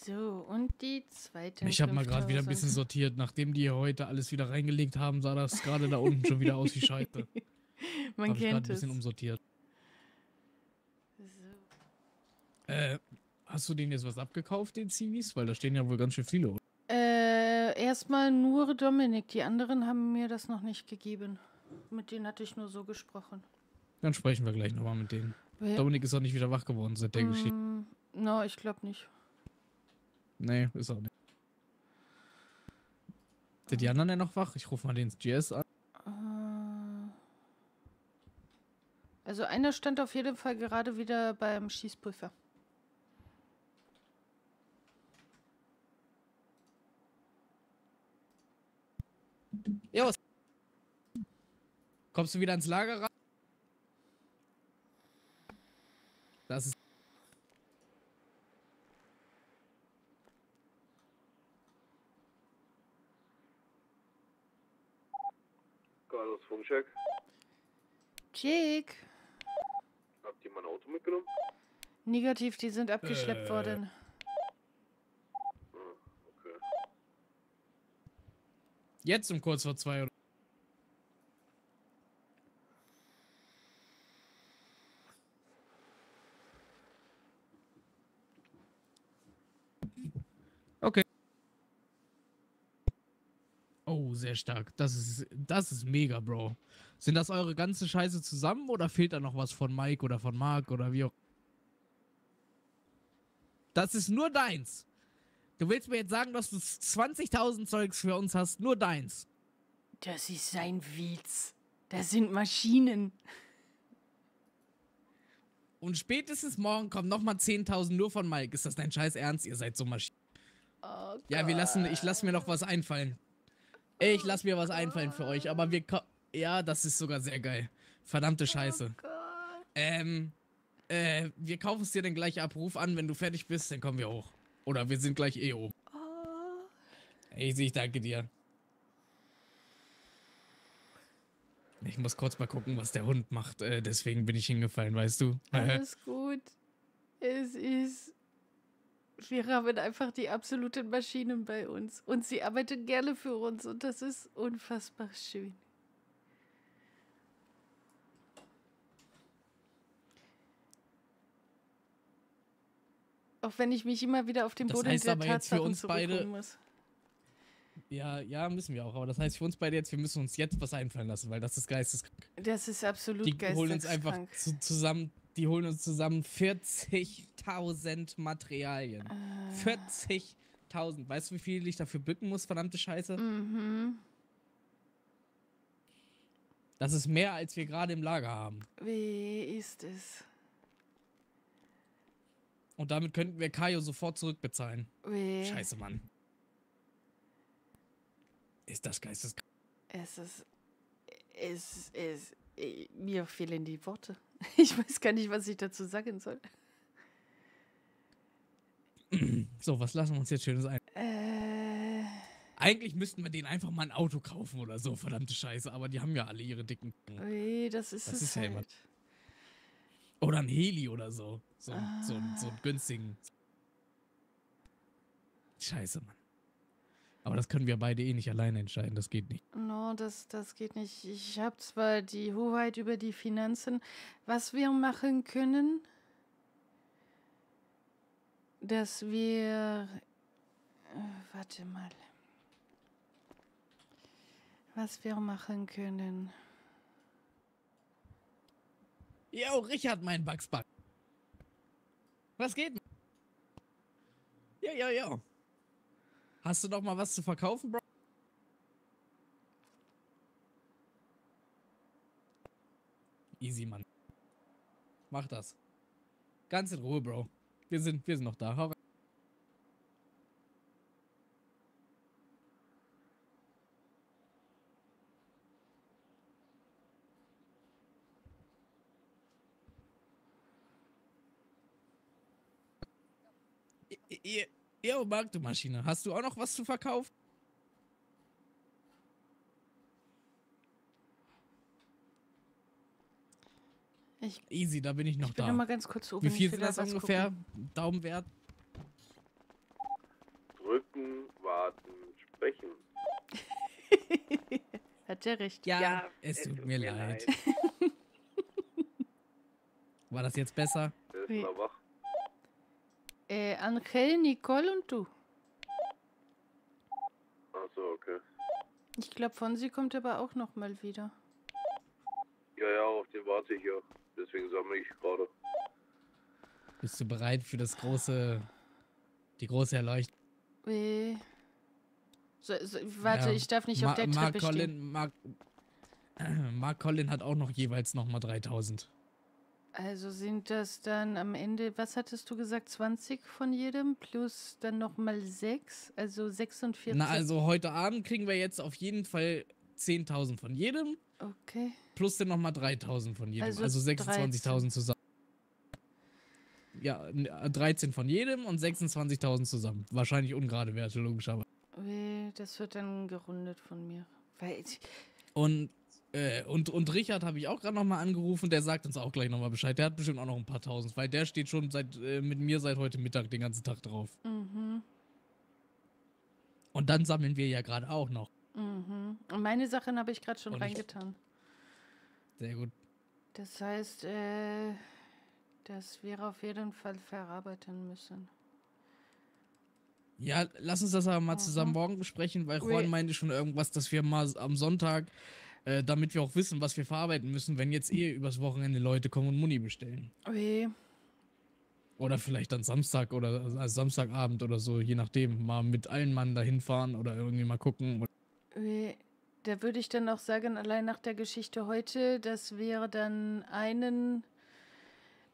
So, und die zweite. Ich habe mal gerade wieder ein bisschen 5000. sortiert. Nachdem die hier heute alles wieder reingelegt haben, sah das gerade da unten schon wieder aus wie Scheiße. Man Habe ich gerade kennt ein es. bisschen umsortiert. So. Äh, hast du denen jetzt was abgekauft, den Civis? Weil da stehen ja wohl ganz schön viele. oder? Äh, erstmal nur Dominik. Die anderen haben mir das noch nicht gegeben. Mit denen hatte ich nur so gesprochen. Dann sprechen wir gleich nochmal mit denen. Wer- Dominik ist auch nicht wieder wach geworden seit der Geschichte. Mm, No, ich glaube nicht. Nee, ist auch nicht. Sind die anderen denn noch wach? Ich rufe mal den GS an. Äh, Also einer stand auf jeden Fall gerade wieder beim Schießpulver. Ja, was? Kommst du wieder ins Lager rein? Das ist. Funkcheck. Jake! Habt ihr mein Auto mitgenommen? Negativ, die sind abgeschleppt Äh. worden. Okay. Jetzt um kurz vor zwei oder. Sehr stark. Das ist, das ist mega, Bro. Sind das eure ganze Scheiße zusammen oder fehlt da noch was von Mike oder von Mark oder wie auch? Das ist nur deins. Du willst mir jetzt sagen, dass du 20.000 Zeugs für uns hast, nur deins. Das ist sein Witz. Das sind Maschinen. Und spätestens morgen kommen nochmal 10.000 nur von Mike. Ist das dein Scheiß Ernst? Ihr seid so Maschinen. Oh Ja, wir lassen, ich lass mir noch was einfallen. Ich lass mir was einfallen für euch, aber wir ko- Ja, das ist sogar sehr geil. Verdammte Scheiße. Gott. Ähm, äh, wir kaufen es dir dann gleich ab. Ruf an, wenn du fertig bist, dann kommen wir hoch. Oder wir sind gleich eh oben. Oh. Easy, ich danke dir. Ich muss kurz mal gucken, was der Hund macht. Äh, deswegen bin ich hingefallen, weißt du? Alles gut. Es ist. Wir haben einfach die absoluten Maschinen bei uns. Und sie arbeiten gerne für uns. Und das ist unfassbar schön. Auch wenn ich mich immer wieder auf den Das Boden heißt der aber jetzt für Tatsachen uns beide- muss. Ja, ja, müssen wir auch. Aber das heißt für uns beide jetzt, wir müssen uns jetzt was einfallen lassen, weil das ist geisteskrank. Das ist absolut Die holen uns einfach geisteskrank. zu, zusammen, die holen uns zusammen 40.000 Materialien. Ah. 40.000. Weißt du, wie viel ich dafür bücken muss, verdammte Scheiße? Mhm. Das ist mehr, als wir gerade im Lager haben. Wie ist es? Und damit könnten wir Kaio sofort zurückbezahlen. Wie Scheiße, Mann. Ist das geisteskrank. Es ist. Es ist. Mir fehlen die Worte. Ich weiß gar nicht, was ich dazu sagen soll. So, was lassen wir uns jetzt Schönes ein? Äh. Eigentlich müssten wir denen einfach mal ein Auto kaufen oder so, verdammte Scheiße. Aber die haben ja alle ihre dicken. Wie, das ist Das es ist ja immer- halt. Oder ein Heli oder so. So, ein- so, so Ah. einen günstigen. Scheiße, Mann. Aber das können wir beide eh nicht alleine entscheiden. Das geht nicht. No, das, das geht nicht. Ich habe zwar die Hoheit über die Finanzen. Was wir machen können, dass wir. Äh, warte mal. Was wir machen können. Yo, Richard, mein Bugsbug. Was geht? Ja, ja, ja. Hast du noch mal was zu verkaufen, Bro? Easy, Mann. Mach das. Ganz in Ruhe, Bro. Wir sind, wir sind noch da. Hau rein. Yo, Mark, du Maschine. Hast du auch noch was zu verkaufen? Ich, Easy, da bin ich noch ich bin da. noch mal ganz kurz oben. Wie ich viel sind da das ungefähr? gucken. Daumenwert? Drücken, warten, sprechen. Hat der recht. Ja, es tut mir leid. War das jetzt besser? Wie? noch wach. Äh, Angel, Nicole und du. Achso, okay. Ich glaube, Fonsi kommt aber auch noch mal wieder. Ja, ja, auf den warte ich ja. Deswegen sammle ich gerade. Bist du bereit für das große, die große Erleuchtung? Äh, so, so, warte, Ja, ich darf nicht Ma auf der Mark Treppe stehen. Collin, Mark, Mark Collin hat auch noch jeweils nochmal 3000. Also sind das dann am Ende, was hattest du gesagt, 20 von jedem plus dann noch mal 6, also 46. Na, also heute Abend kriegen wir jetzt auf jeden Fall 10.000 von jedem, Okay. plus dann nochmal 3.000 von jedem. Also Also, 26.000 zusammen. Ja, n- 13 von jedem und 26.000 zusammen. Wahrscheinlich ungerade Werte, logischerweise. Äh, Das wird dann gerundet von mir. Weil ich, Und, äh, und, und Richard habe ich auch gerade nochmal angerufen, der sagt uns auch gleich nochmal Bescheid. Der hat bestimmt auch noch ein paar tausend, weil der steht schon seit, äh, mit mir seit heute Mittag den ganzen Tag drauf. mhm, Und dann sammeln wir ja gerade auch noch. mhm. Und meine Sachen habe ich gerade schon Und ich- reingetan. Sehr gut. Das heißt, äh, dass wir auf jeden Fall verarbeiten müssen. Ja, lass uns das aber mal Mhm. zusammen morgen besprechen, weil. Juan meinte schon irgendwas, dass wir mal am Sonntag, äh, damit wir auch wissen, was wir verarbeiten müssen, wenn jetzt eh übers Wochenende Leute kommen und Muni bestellen. Ui, Oder vielleicht dann Samstag oder also Samstagabend oder so, je nachdem. Mal mit allen Mann dahin fahren oder irgendwie mal gucken. ui. Da würde ich dann auch sagen, allein nach der Geschichte heute, dass wir dann einen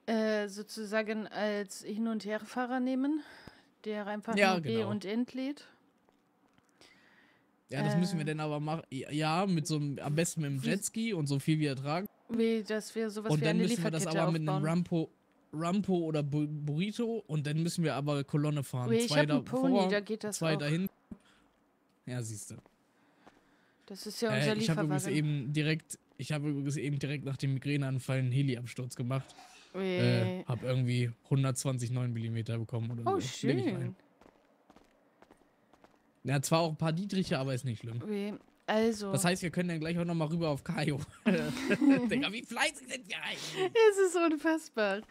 äh, sozusagen als Hin- und Herfahrer nehmen, der einfach Ja, nur B genau. und entlädt. Ja, das müssen wir Äh. dann aber machen. Ja, mit so einem, am besten mit dem Wie- Jetski und so viel wir ertragen. Wie, dass wir sowas und wie dann eine müssen wir das aber mit einem aufbauen. Rampo, Rampo oder Bu Burrito und dann müssen wir aber Kolonne fahren. Ich zwei einen Pony, davor, da geht das zwei auch. dahin. Ja, siehst du. Das ist ja unser Äh, ich habe übrigens eben direkt, ich habe übrigens eben direkt nach dem Migräneanfall einen Heli-Absturz gemacht. Äh, hab irgendwie 120 9 mm bekommen oder oh, so. Ich schön. Ja, zwar auch ein paar Dietriche, aber ist nicht schlimm. Ui. Also, Das heißt, wir können dann gleich auch nochmal rüber auf Kajo. Digga, wie fleißig sind wir eigentlich? es ist unfassbar.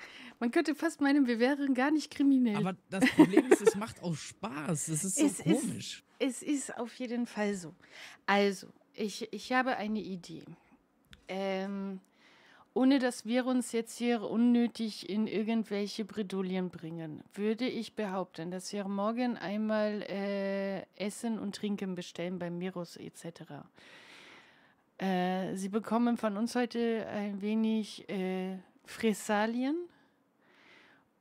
Man könnte fast meinen, wir wären gar nicht kriminell. Aber das Problem ist, es macht auch Spaß. Das ist so Es ist- komisch. Es ist auf jeden Fall so. Also, ich, ich habe eine Idee. Ähm, ohne dass wir uns jetzt hier unnötig in irgendwelche Bredouillen bringen, würde ich behaupten, dass wir morgen einmal äh, Essen und Trinken bestellen bei Miros etc. Äh, Sie bekommen von uns heute ein wenig äh, Fressalien.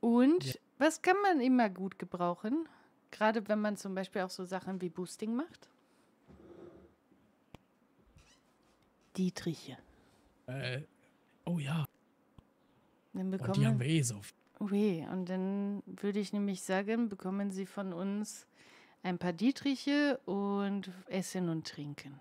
Und Ja. was kann man immer gut gebrauchen? Gerade wenn man zum Beispiel auch so Sachen wie Boosting macht. Dietriche. Äh, oh ja, Dann und die haben bekommen, wir eh so. Ui, und dann würde ich nämlich sagen, bekommen Sie von uns ein paar Dietriche und Essen und Trinken.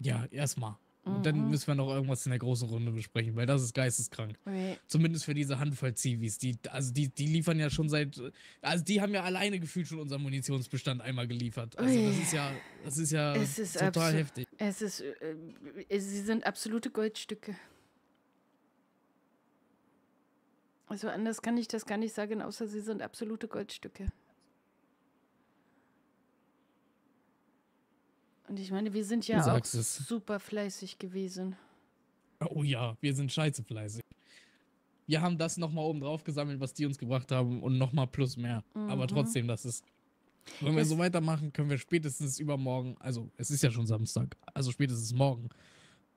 Ja, erstmal. Und dann Mhm. müssen wir noch irgendwas in der großen Runde besprechen, weil das ist geisteskrank. Ui, Zumindest für diese Handvoll Zivis. Die, also die, die liefern ja schon seit. Also die haben ja alleine gefühlt schon unseren Munitionsbestand einmal geliefert. Also das Ui. ist ja, das ist ja Es ist total heftig. Es ist, äh, äh, sie sind absolute Goldstücke. Also anders kann ich das gar nicht sagen, außer sie sind absolute Goldstücke. Und ich meine, wir sind ja auch es. super fleißig gewesen. Oh ja, wir sind scheiße fleißig. Wir haben das nochmal oben drauf gesammelt, was die uns gebracht haben und nochmal plus mehr. Aber Mhm. trotzdem, das ist. Wenn wir Es- so weitermachen, können wir spätestens übermorgen, also es ist ja schon Samstag, also spätestens morgen,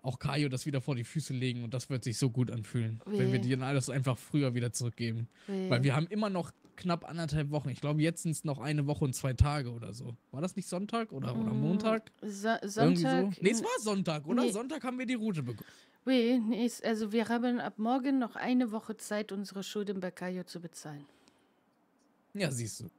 auch Kaio das wieder vor die Füße legen und das wird sich so gut anfühlen, wenn wir dir alles einfach früher wieder zurückgeben. Weh. Weil wir haben immer noch knapp anderthalb Wochen. Ich glaube, jetzt sind es noch eine Woche und zwei Tage oder so. War das nicht Sonntag oder, oder Mm, Montag? So Sonntag. so? Nee, es war Sonntag, oder? Nee. Sonntag haben wir die Route bekommen. Oui, nee, also wir haben ab morgen noch eine Woche Zeit, unsere Schulden bei Kajo zu bezahlen. Ja, siehst du.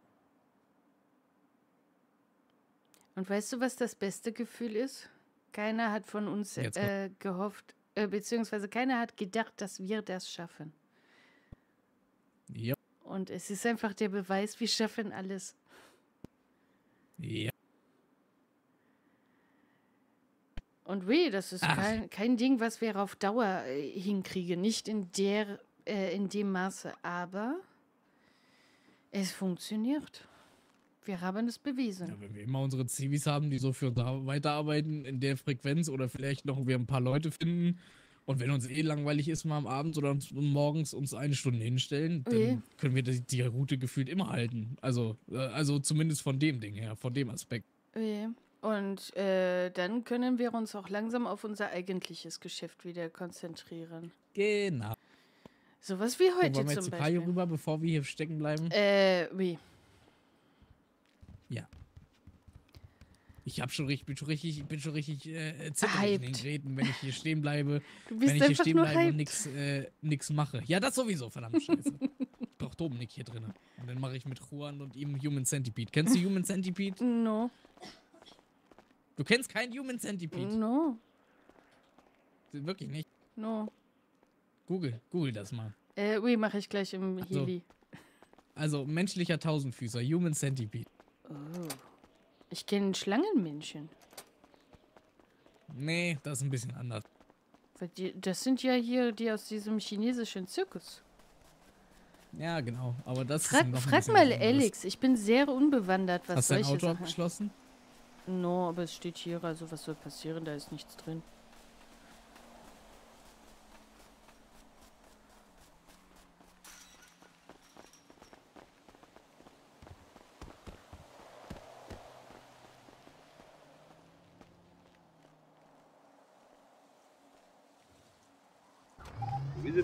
Und weißt du, was das beste Gefühl ist? Keiner hat von uns äh, gehofft, äh, beziehungsweise keiner hat gedacht, dass wir das schaffen. Ja. Und es ist einfach der Beweis, wir schaffen alles. Ja. Und weh, das ist kein, kein Ding, was wir auf Dauer äh, hinkriegen. Nicht in der, äh, in dem Maße, aber es funktioniert. Wir haben es bewiesen. Ja, wenn wir immer unsere Zivis haben, die so für uns ar- weiterarbeiten in der Frequenz oder vielleicht noch wir ein paar Leute finden und wenn uns eh langweilig ist, mal am Abend oder morgens uns eine Stunde hinstellen, dann können wir die, die Route gefühlt immer halten. Also, äh, also zumindest von dem Ding her, von dem Aspekt. Weh. Und äh, dann können wir uns auch langsam auf unser eigentliches Geschäft wieder konzentrieren. Genau. Sowas wie So, heute wollen wir zum jetzt zu Kajo Beispiel. rüber, bevor wir hier stecken bleiben? Äh, wie? Ich hab schon richtig, bin schon richtig, ich bin schon richtig äh, zitterig in den Hyped. Gräten, wenn ich hier stehen bleibe. Du wenn bist ich hier stehen bleibe und hyped. nix, äh, nix mache. Ja, das sowieso, verdammt scheiße. ich brauch Dominik hier drin. Und dann mache ich mit Juan und ihm Human Centipede. Kennst du Human Centipede? No, Du kennst kein Human Centipede. no, Wirklich nicht. no. Google, Google das mal. Äh, oui, mache ich gleich im Ach so. Heli. Also menschlicher Tausendfüßer, Human Centipede. Oh. Ich kenne Schlangenmenschen. Nee, das ist ein bisschen anders. Das sind ja hier die aus diesem chinesischen Zirkus. Ja, genau. Aber das Frag, ist noch ein frag mal was anderes. Alex, ich bin sehr unbewandert, was Hast du dein solche Auto Sachen. abgeschlossen? No, aber es steht hier, also was soll passieren, da ist nichts drin.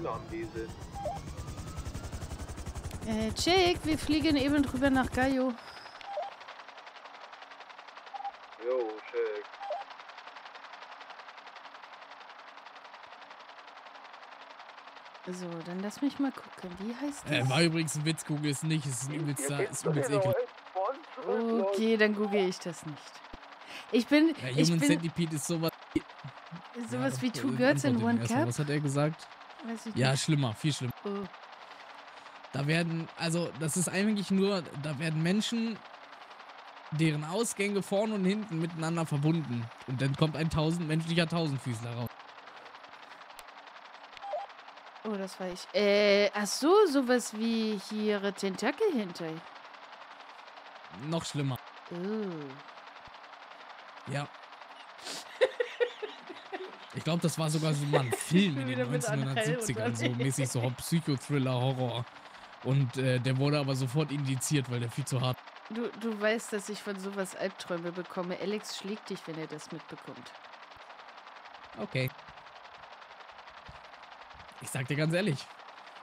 Wir sind anwesend. Äh, Jake, wir fliegen eben drüber nach Gaio. Jo, check. So, dann lass mich mal gucken. Wie heißt das? Äh, war übrigens ein Witz, Google ist nicht. Es ist ein übelster, ist übelst ekelhaft. okay, dann google ich das nicht. Ich bin, Ja, ich Human bin Centipede ist sowas. sowas Ja, wie äh, Two Girls in One. Cup. Was hat er gesagt? Weiß ich Ja, nicht. schlimmer, viel schlimmer. Oh. Da werden, also das ist eigentlich nur, da werden Menschen, deren Ausgänge vorne und hinten miteinander verbunden. Und dann kommt ein tausend menschlicher Tausendfüßler raus. oh, das war ich. Äh, ach so, sowas wie hier Tentakel hinter. Noch schlimmer. Oh. Ja. Ich glaube, das war sogar so mal ein Film in den Wieder mit André 1970ern, so mäßig so Psychothriller, Horror. Und äh, der wurde aber sofort indiziert, weil der viel zu hart. Du, du weißt, dass ich von sowas Albträume bekomme. Alex schlägt dich, wenn er das mitbekommt. Okay. Ich sag dir ganz ehrlich,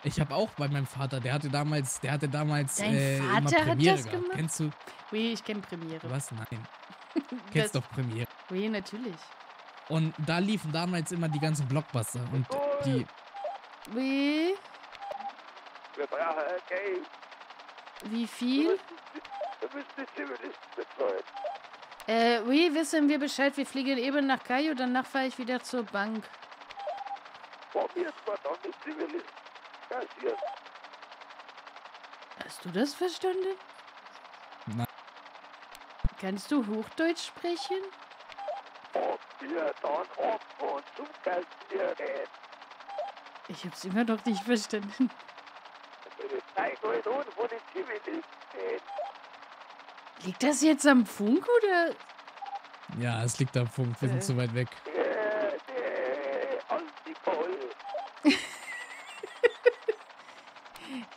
ich habe auch bei meinem Vater, der hatte damals, der hatte damals Dein äh, immer Vater hat Premiere das gehabt. gemacht? Kennst du Oui, ich kenne Premiere. was? Nein. Kennst doch Premiere. oui, natürlich. Und da liefen damals immer die ganzen Blockbuster und die Oui, Wir brauchen Geld. wie viel? Äh, oui, wissen wir Bescheid. Wir fliegen eben nach Kajo, danach fahre ich wieder zur Bank. Hast du das verstanden? Nein. Kannst du Hochdeutsch sprechen? Vor mir dann auf und zum Kassieren. Ich hab's immer noch nicht verstanden. Liegt das jetzt am Funk oder? Ja, es liegt am Funk, wir sind Äh. zu weit weg. Antikol.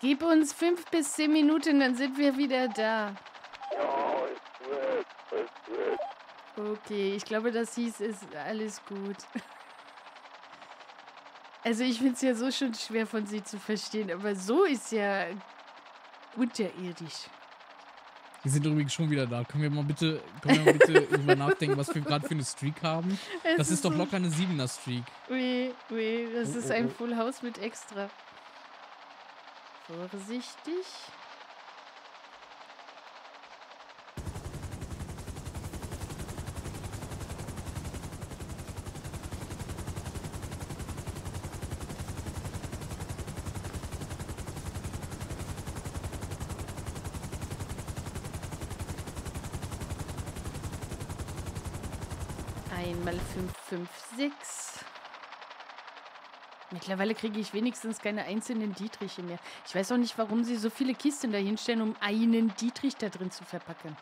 Gib uns fünf bis zehn Minuten, dann sind wir wieder da. Ja, es wird, es wird. Okay, ich glaube, das hieß, ist alles gut. Also ich finde es ja so schon schwer von sie zu verstehen, aber so ist ja unterirdisch. Die sind übrigens schon wieder da. Können wir mal bitte, können wir mal bitte drüber nachdenken, was wir gerade für eine Streak haben? Es Das ist doch so- locker eine 7er Streak. Ui, ui, das Oh, ist oh, ein oh. Full House mit extra. Vorsichtig. Einmal 5, 5, 6. Mittlerweile kriege ich wenigstens keine einzelnen Dietriche mehr. Ich weiß auch nicht, warum sie so viele Kisten dahinstellen, um einen Dietrich da drin zu verpacken.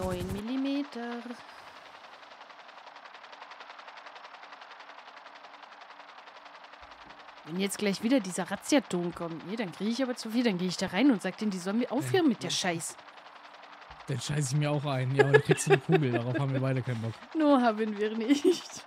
9 mm. Wenn jetzt gleich wieder dieser Razzia-Ton kommt, nee, dann kriege ich aber zu viel. Dann gehe ich da rein und sage denen, die sollen mir aufhören mit der Scheiß. Dann scheiße ich mir auch ein. Ja, aber du kriegst eine Kugel. Darauf haben wir beide keinen Bock. Nur haben wir nicht.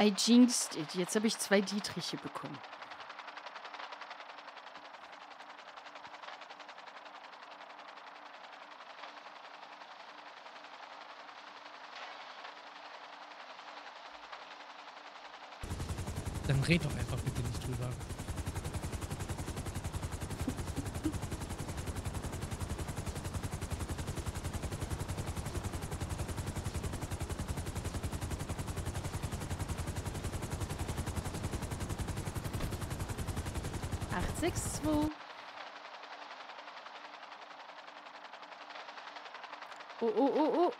I jinxed it. Jetzt habe ich zwei Dietriche bekommen. Dann red doch einfach bitte nicht drüber. Zwei. Oh, oh, oh, oh.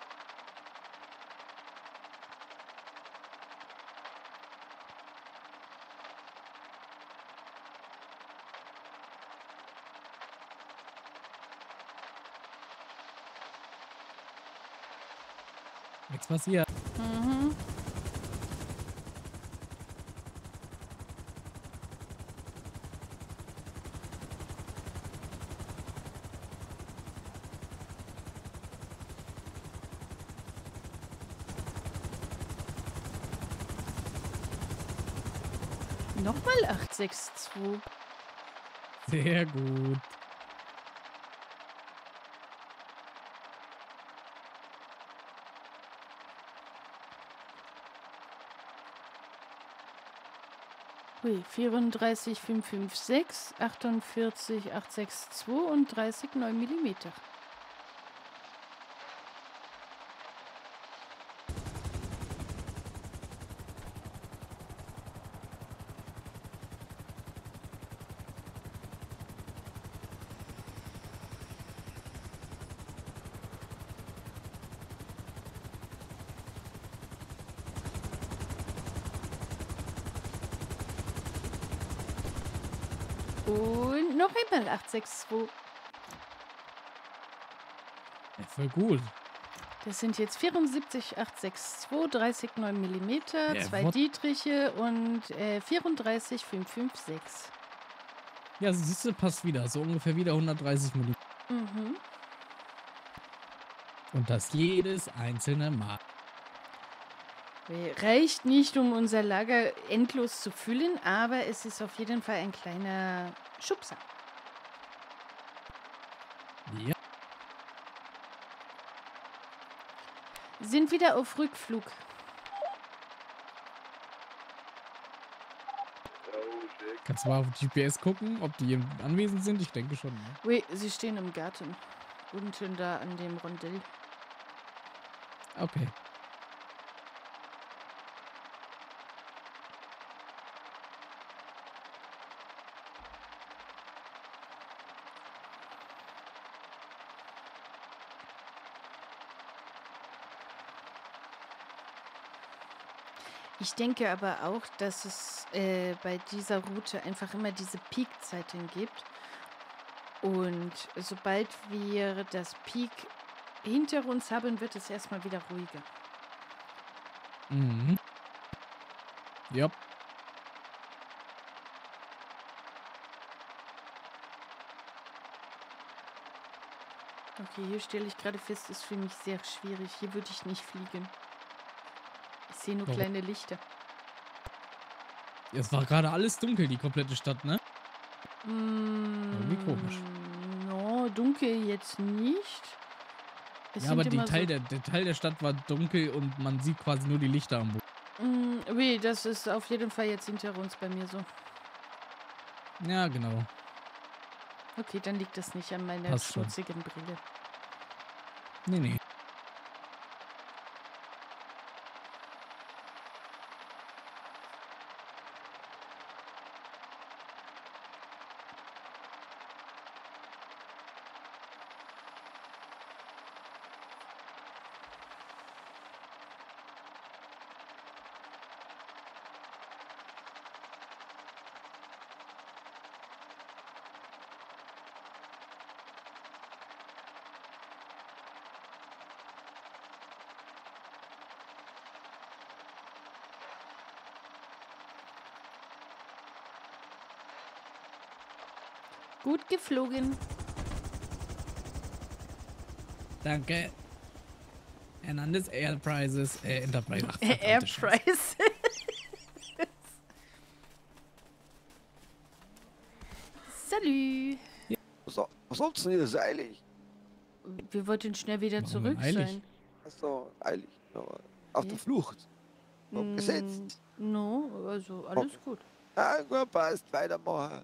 Nichts passiert. 0862. Sehr gut. Hui, 34, 556, 48, 862 und 30, 9 Millimeter. Einmal 862. Ja, voll gut. Das sind jetzt 74, 862, 30, 9 Millimeter, Ja, zwei what? Dietriche und äh, 34, 556. Ja, siehst du, passt wieder. So ungefähr wieder 130 Minuten. Mhm. Und das jedes einzelne Mal. Reicht nicht, um unser Lager endlos zu füllen, aber es ist auf jeden Fall ein kleiner Schubser. sind wieder auf Rückflug. Kannst du mal auf GPS gucken, ob die anwesend sind? Ich denke schon. Ne? Oui, sie stehen im Garten. Unten da an dem Rondell. Okay. Ich denke aber auch, dass es äh, bei dieser Route einfach immer diese Peakzeiten gibt. Und sobald wir das Peak hinter uns haben, wird es erstmal wieder ruhiger. Mhm. Ja. Okay, hier stelle ich gerade fest, ist für mich sehr schwierig. Hier würde ich nicht fliegen. Sehe nur Warum? kleine Lichter. Es war gerade alles dunkel, die komplette Stadt, ne? Mm, komisch. No, dunkel jetzt nicht. Es ja, aber immer Teil so, der, der Teil der Stadt war dunkel und man sieht quasi nur die Lichter am Boden. Mm, oui, das ist auf jeden Fall jetzt hinter uns bei mir so. Ja, genau. Okay, dann liegt das nicht an meiner Passt schmutzigen Brille. Nee, nee. Gut geflogen. Danke. Hernandez Airprises, äh, Enterprise. Ach, Air verdammte Scheiße. Price. Salü. Was, was habt ihr denn jetzt eilig? Wir wollten schnell wieder Warum zurück sein. Achso, eilig. Aber auf Ja. der Flucht. Mm, Abgesetzt. No, also alles gut. Ah, gut, passt. Weitermachen.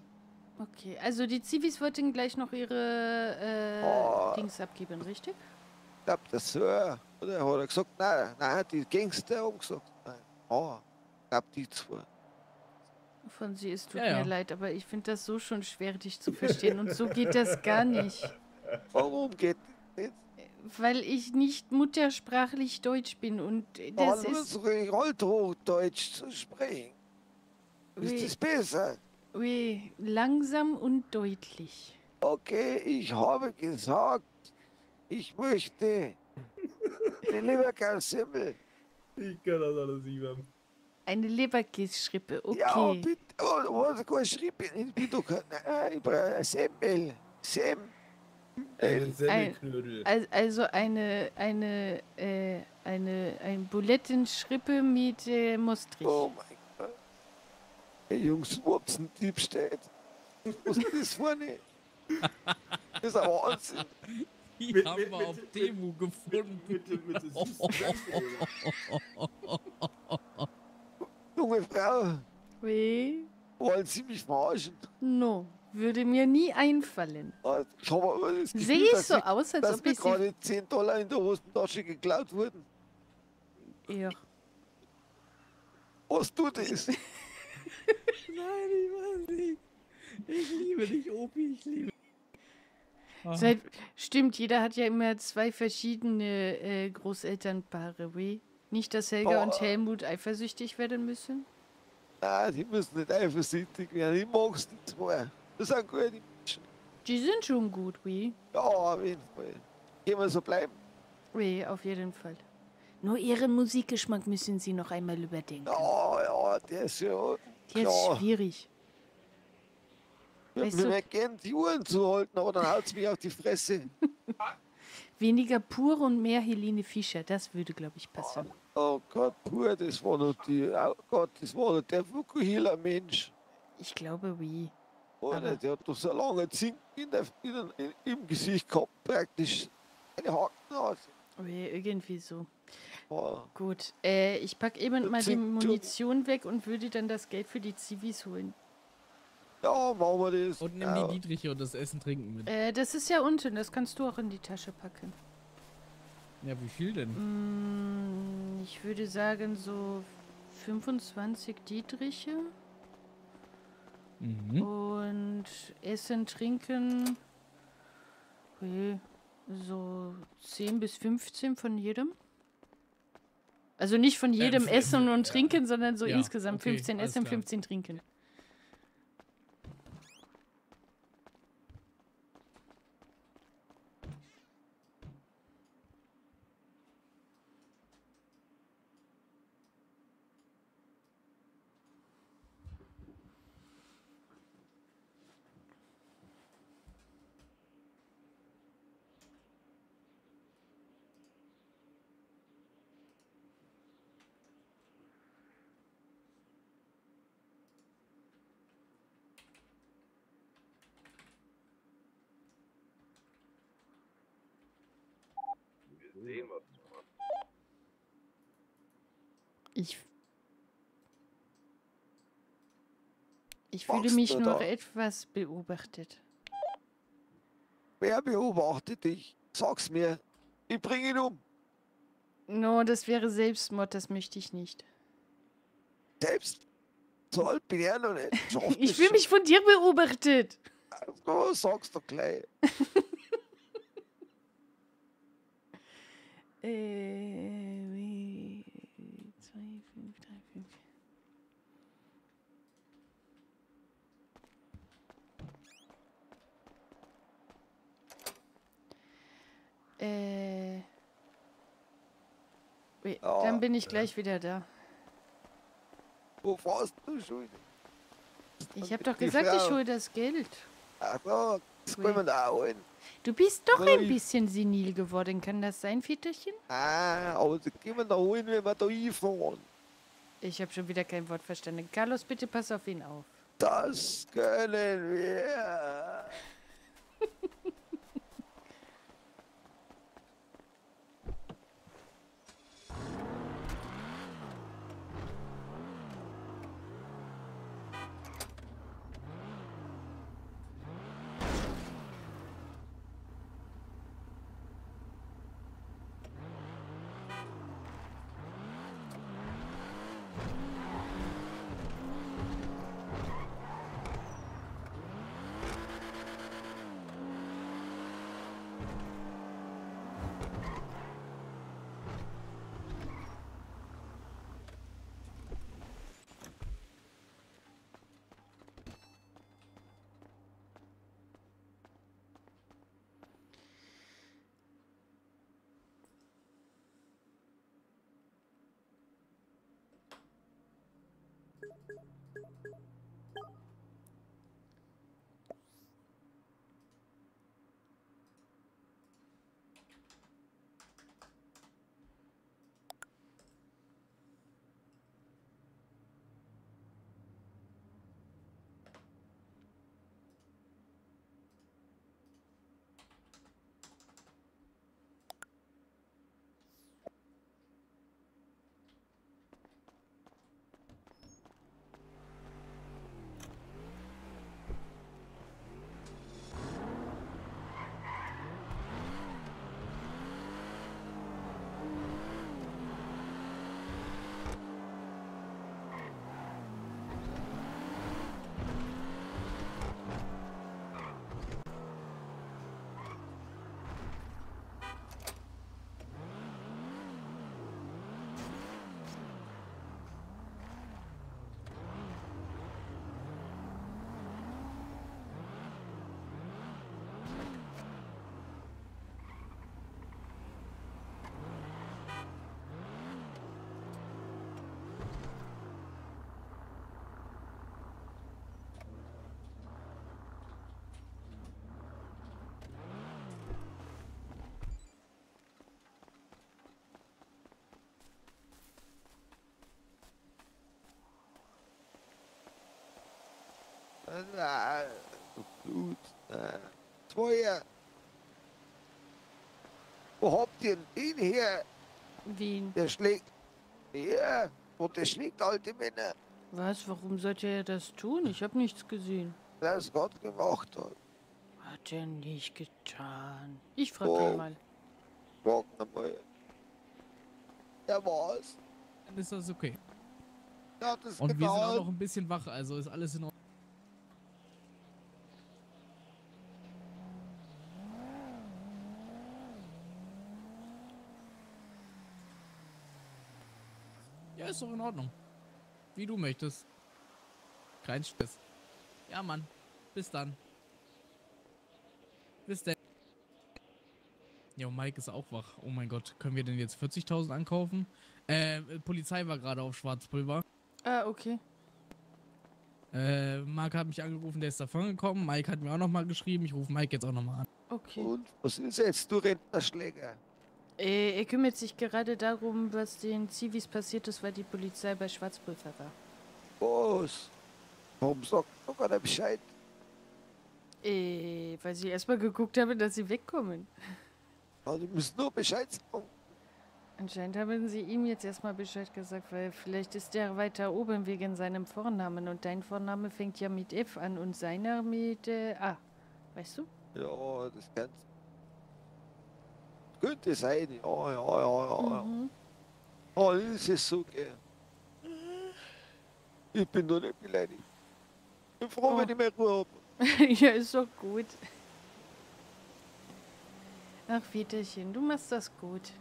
Okay, also die Zivis wollten gleich noch ihre äh, Oh. Dings abgeben, richtig? Ich glaub, das so. Oder hat er gesagt, nein, nein, die Gangster haben gesagt. Nein. Oh, ich glaub, die zwei. Von sie, es tut Ja, ja. mir leid, aber ich finde das so schon schwer, dich zu verstehen. Und so geht das gar nicht. Warum geht das nicht? Weil ich nicht muttersprachlich Deutsch bin und das Das ist. ruhig Althochdeutsch zu sprechen. Ist das besser? Oui, langsam und deutlich. Okay, ich habe gesagt, ich möchte eine Leberkassimmel. Ich kann das alles nicht mehr. Eine Leberkässchrippe, Ja, okay. bitte. Oh, was kein Schrieb, ich bin doch kein. Nein, ich brauche ein Semmel. Sem. Ein Semmelknödel. Al- Also eine, eine, äh, eine, ein Bulettenschrippe mit äh, Mostrich. Oh mein Gott. Hey Jungs, wo habt's ein Typ steht? Was ist das vorne? Das ist ein Wahnsinn. Die Mit- haben mit- wir mit- auf mit- Demo gefunden. Junge Frau, Oui. wollen Sie mich verarschen? No, würde mir nie einfallen. Ah, Ich habe aber das Gefühl, Sehe ich so mir- aus, als dass ob ich gerade 10 Dollar in der Hosentasche geklaut wurden. Ja. Was tut das? Nein, ich weiß nicht. Ich liebe dich, Opi, ich liebe dich. Seit, stimmt, jeder hat ja immer zwei verschiedene äh, Großelternpaare, oui. Nicht, dass Helga und Boah. Helmut eifersüchtig werden müssen. Nein, die müssen nicht eifersüchtig werden. Ich mag's die zwei. Das sind gute Menschen. Die sind schon gut, oui. Ja, auf jeden Fall. Können wir so bleiben? Oui, auf jeden Fall. Nur ihren Musikgeschmack müssen sie noch einmal überdenken. Ja, ja, der ist ja. Der ist klar. schwierig. Weißt du- mir gern die Uhren zuhalten, aber dann haut's mich auf die Fresse. Weniger pur und mehr Helene Fischer, das würde, glaube ich, passen. Oh Gott, pur, das war noch die. Oh Gott, das war noch der Fukuhila Mensch. Ich glaube, oui. Oder? Der hat doch so lange Zinken in der, in, im Gesicht gehabt, praktisch. Eine Hakennase. Irgendwie so. Oh, Gut, äh, ich packe eben mal die Munition weg und würde dann das Geld für die Zivis holen. Ja, machen wir das. Und nimm ja. die Dietriche und das Essen trinken mit. Äh, das ist ja unten, das kannst du auch in die Tasche packen. Ja, wie viel denn? Mm, ich würde sagen so 25 Dietriche Mhm. und Essen, Trinken okay, so 10 bis 15 von jedem. Also nicht von jedem Essen und. Trinken, sondern so insgesamt okay, 15 alles Essen, klar. 15 Trinken. Wir sehen, was du machst. Ich. Ich fühle mich nur da? etwas beobachtet. Wer beobachtet dich? Sag's mir. Ich bring ihn um. No, das wäre Selbstmord, das möchte ich nicht. Selbst. So alt bin ich noch nicht. Ich fühle mich von dir beobachtet. Oh, sag's doch gleich. Äh, wie- zwei, fünf, drei, fünf. Äh. wait, Ja, dann bin ich gleich wieder da. Wo fährst du schon? Ich habe doch gesagt, ich Frau. hole das Geld. Ach so, das können wir da holen. Du bist doch ein Ui. bisschen senil geworden. Kann das sein, Väterchen? Ah, aber das können wir da holen, wenn wir da hinfahren. Ich habe schon wieder kein Wort verstanden. Carlos, bitte pass auf ihn auf. Das können wir. Blut. Zwei. Wo habt ihr den her? Wen? Der schlägt. Ja, und der schlägt alte Männer. Was? Warum sollte er das tun? Ich habe nichts gesehen. das gerade gemacht hat. Hat er nicht getan. Ich frage Oh. ihn mal. Frag ihn mal. Ja, was? Dann ist das okay. Ja, das Und wir sind auch genau. noch ein bisschen wach, also ist alles in Ordnung. Ja, ist doch in Ordnung. Wie du möchtest. Kein Stress. Ja, Mann. Bis dann. Bis dann. Jo, Mike ist auch wach. Oh mein Gott. Können wir denn jetzt 40.000 ankaufen? Äh, Polizei war gerade auf Schwarzpulver. Ah, okay. Äh, Marc hat mich angerufen, der ist davon gekommen. Mike hat mir auch nochmal geschrieben. Ich rufe Mike jetzt auch nochmal an. Okay. Und was ist jetzt, du Rentnerschläger? Äh, er kümmert sich gerade darum, was den Zivis passiert ist, weil die Polizei bei Schwarzpulver war. Was? Warum sagt noch keiner Bescheid? Äh, weil sie erstmal geguckt haben, dass sie wegkommen. Ja, die müssen nur Bescheid sagen. Anscheinend haben sie ihm jetzt erstmal Bescheid gesagt, weil vielleicht ist der weiter oben wegen seinem Vornamen und dein Vorname fängt ja mit F an und seiner mit äh, A. Weißt du? Ja, das kann. Könnte sein, ja, ja, ja, ja. Mhm. Oh, das ist so gern. Ich bin doch nicht beleidigt. Ich bin froh, Oh. wenn ich mehr Ruhe habe. ja, ist doch gut. Ach, Vieterchen, du machst das gut.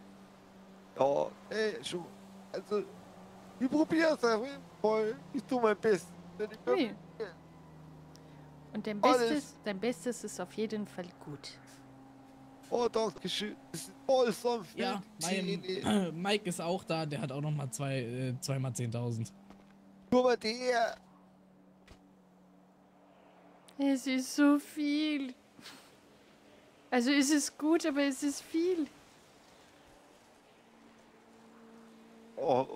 Ja, ey, schon. Also, ich probiere es auf jeden Fall. Ich tue mein Bestes. Wirklich- Und dein. Bestes, dein Bestes ist auf jeden Fall gut. Oh. Das ist balsam für Ja, mein, Zähne. Mike ist auch da. Der hat auch nochmal zwei, äh, zweimal 10.000. Guck mal, der. Es ist so viel. Also es ist gut, aber es ist viel. Oh.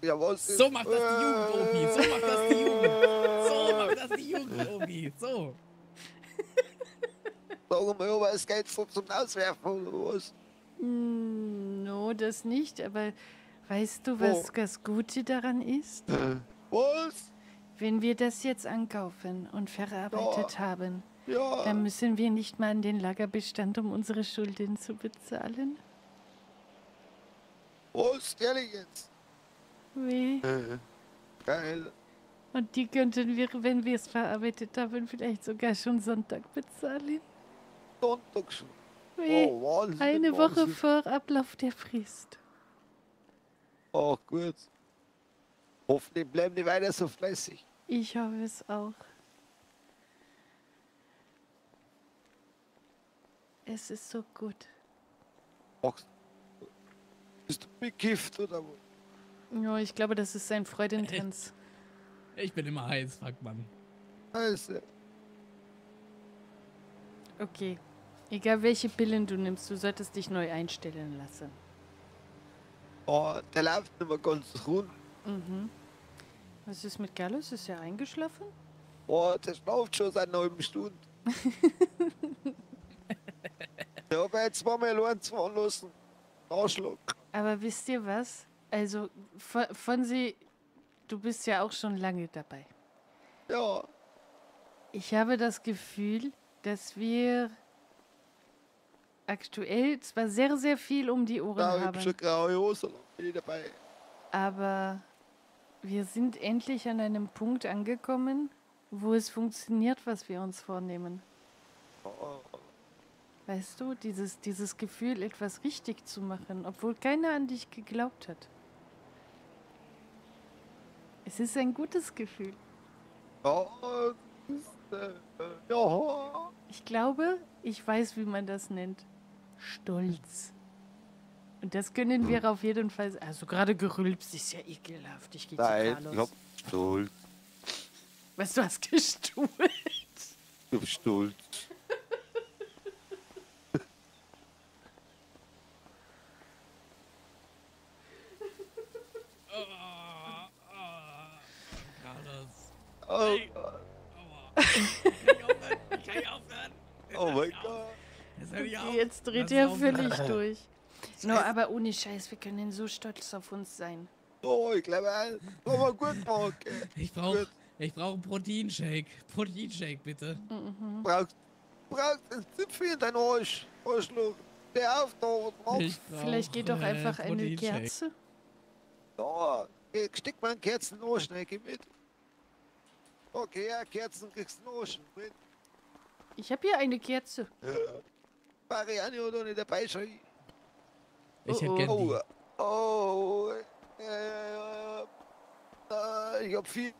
Ja, was So macht das die Jugend, Opi. So macht das die Jugend. So macht das die Jugend, Opi. So. Mal, aber es geht so zum Auswerfen was? Mm, No, das nicht, aber weißt du, was Oh. das Gute daran ist? Was? Wenn wir das jetzt ankaufen und verarbeitet haben, Ja. dann müssen wir nicht mal an den Lagerbestand, um unsere Schulden zu bezahlen. Was? Ehrlich jetzt? Wie? Geil. Und die könnten wir, wenn wir es verarbeitet haben, vielleicht sogar schon Sonntag bezahlen. Wie? Oh, Wahnsinn. Eine Woche Wahnsinn. vor Ablauf der Frist. Ach, gut. Hoffentlich bleiben die weiter so fleißig. Ich hoffe es auch. Es ist so gut. Machst Bist du bekifft oder was? Ja, ich glaube, das ist sein Freudentanz. Ich bin immer heiß, fuck, Mann. Also, Okay. Egal welche Pillen du nimmst, du solltest dich neu einstellen lassen. oh, der läuft mehr ganz rund. Mhm. Was ist mit Gallus? Ist er eingeschlafen? Oh, der schlaft schon seit einer halben Stunde. ich habe jetzt zweimal allein fahren lassen. Arschloch. Aber wisst ihr was? Also, von, von sie, du bist ja auch schon lange dabei. Ja, Ich habe das Gefühl, dass wir aktuell zwar sehr, sehr viel um die Ohren da haben, graue Hose. Dabei. aber wir sind endlich an einem Punkt angekommen, wo es funktioniert, was wir uns vornehmen. Weißt du, dieses, dieses Gefühl, etwas richtig zu machen, obwohl keiner an dich geglaubt hat. Es ist ein gutes Gefühl. Ich glaube, ich weiß, wie man das nennt. Stolz. Und das können wir auf jeden Fall. Also gerade gerülpst ist ja ekelhaft. Ich gehe zu Carlos. ich hab Stolz. Was, du hast gestuhlt? Ich hab Stolz. Oh, oh mein Gott. Jetzt dreht er völlig durch. No, aber ohne Scheiß, wir können so stolz auf uns sein. Oh, ich glaube, wir gut gell. Ich brauche Ich brauche einen Proteinshake. Proteinshake, bitte. Mhm. Brauchst, brauchst einen Zipfel in deinen Arsch. Arschloch. Der auf. Ich Vielleicht geht doch äh, einfach eine. Kerze. Da, ich steck mal einen Kerzen in Arsch, ne, geh mit. Okay, ja, Kerzen kriegst du Arsch. Mit. Ich habe hier eine Kerze. Ja. Marianne oder nicht dabei, schau ich. Hätte Oh, gern Oh, die. oh, äh, äh, ich hab vier.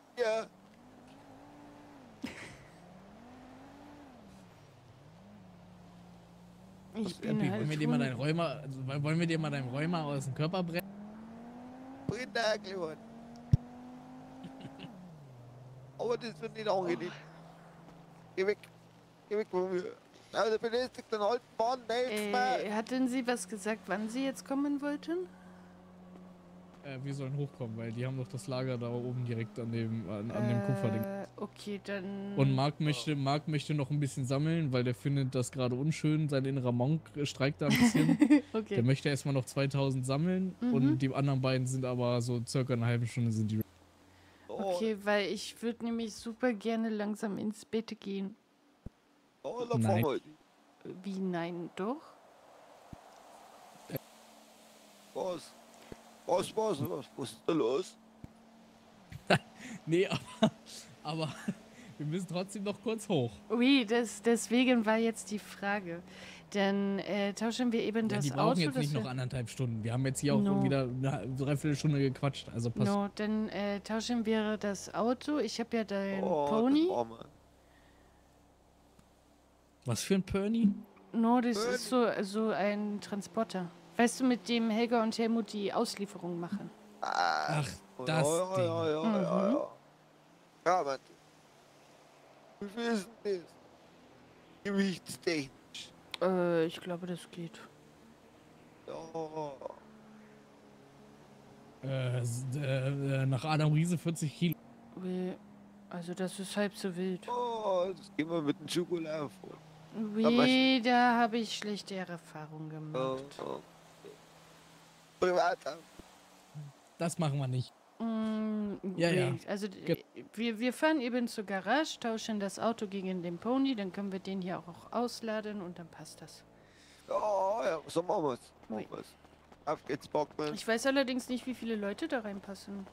Ich bin wollen halt wir dir mal schon- dein Rheuma, also, wollen wir dir mal dein Rheuma aus dem Körper brennen? Brindagel, Mann. Aber das wird nicht angenehm. Geh weg. Geh weg von mir. Aber der belästigt den alten Mann, ne? Äh, hatten Sie was gesagt, wann Sie jetzt kommen wollten? Äh, wir sollen hochkommen, weil die haben doch das Lager da oben direkt an dem, an, an dem Kupferding. Äh, okay, dann. Und Marc möchte, Marc möchte noch ein bisschen sammeln, weil der findet das gerade unschön. Sein innerer Monk äh, streikt da ein bisschen. Der okay. möchte erstmal noch 2000 sammeln Mhm. und die anderen beiden sind aber so circa eine halbe Stunde sind die. Oh, Okay, weil ich würde nämlich super gerne langsam ins Bett gehen. Oh, da Nein. wir. Wie nein, doch? Was? Was, was, was? Was ist da los? Nee, aber, aber wir müssen trotzdem noch kurz hoch. Ui, das, deswegen war jetzt die Frage. Dann äh, tauschen wir eben Ja, das die brauchen Auto. jetzt nicht noch anderthalb Stunden. Wir haben jetzt hier auch No. wieder eine Dreiviertelstunde gequatscht. Also passt. No, dann äh, tauschen wir das Auto. Ich habe ja dein Oh, Pony. das. Was für ein Pony? No, das ist so, so ein Transporter. Weißt du, mit dem Helga und Helmut die Auslieferung machen. Ah, Ach, das ja, Ding. ja, ja, Mhm. ja, ja. Ja, viel ist denn das? Gewichtstechnisch. Äh, ich glaube, das geht. Ja. Äh, äh, äh, nach Adam Riese 40 Kilo. Also das ist halb so wild. Oh, das gehen wir mit dem Schokolade vor. Ui, da habe ich schlechte Erfahrungen Oh, gemacht. oh. Privat. Das machen wir nicht. Mm, Ja, ja. nee, Also d- Ge- wir, wir fahren eben zur Garage, tauschen das Auto gegen den Pony, dann können wir den hier auch ausladen und dann passt das. Ja, ja, so machen wir's. Machen wir's. Auf geht's, Bockmann. Ich weiß allerdings nicht, wie viele Leute da reinpassen.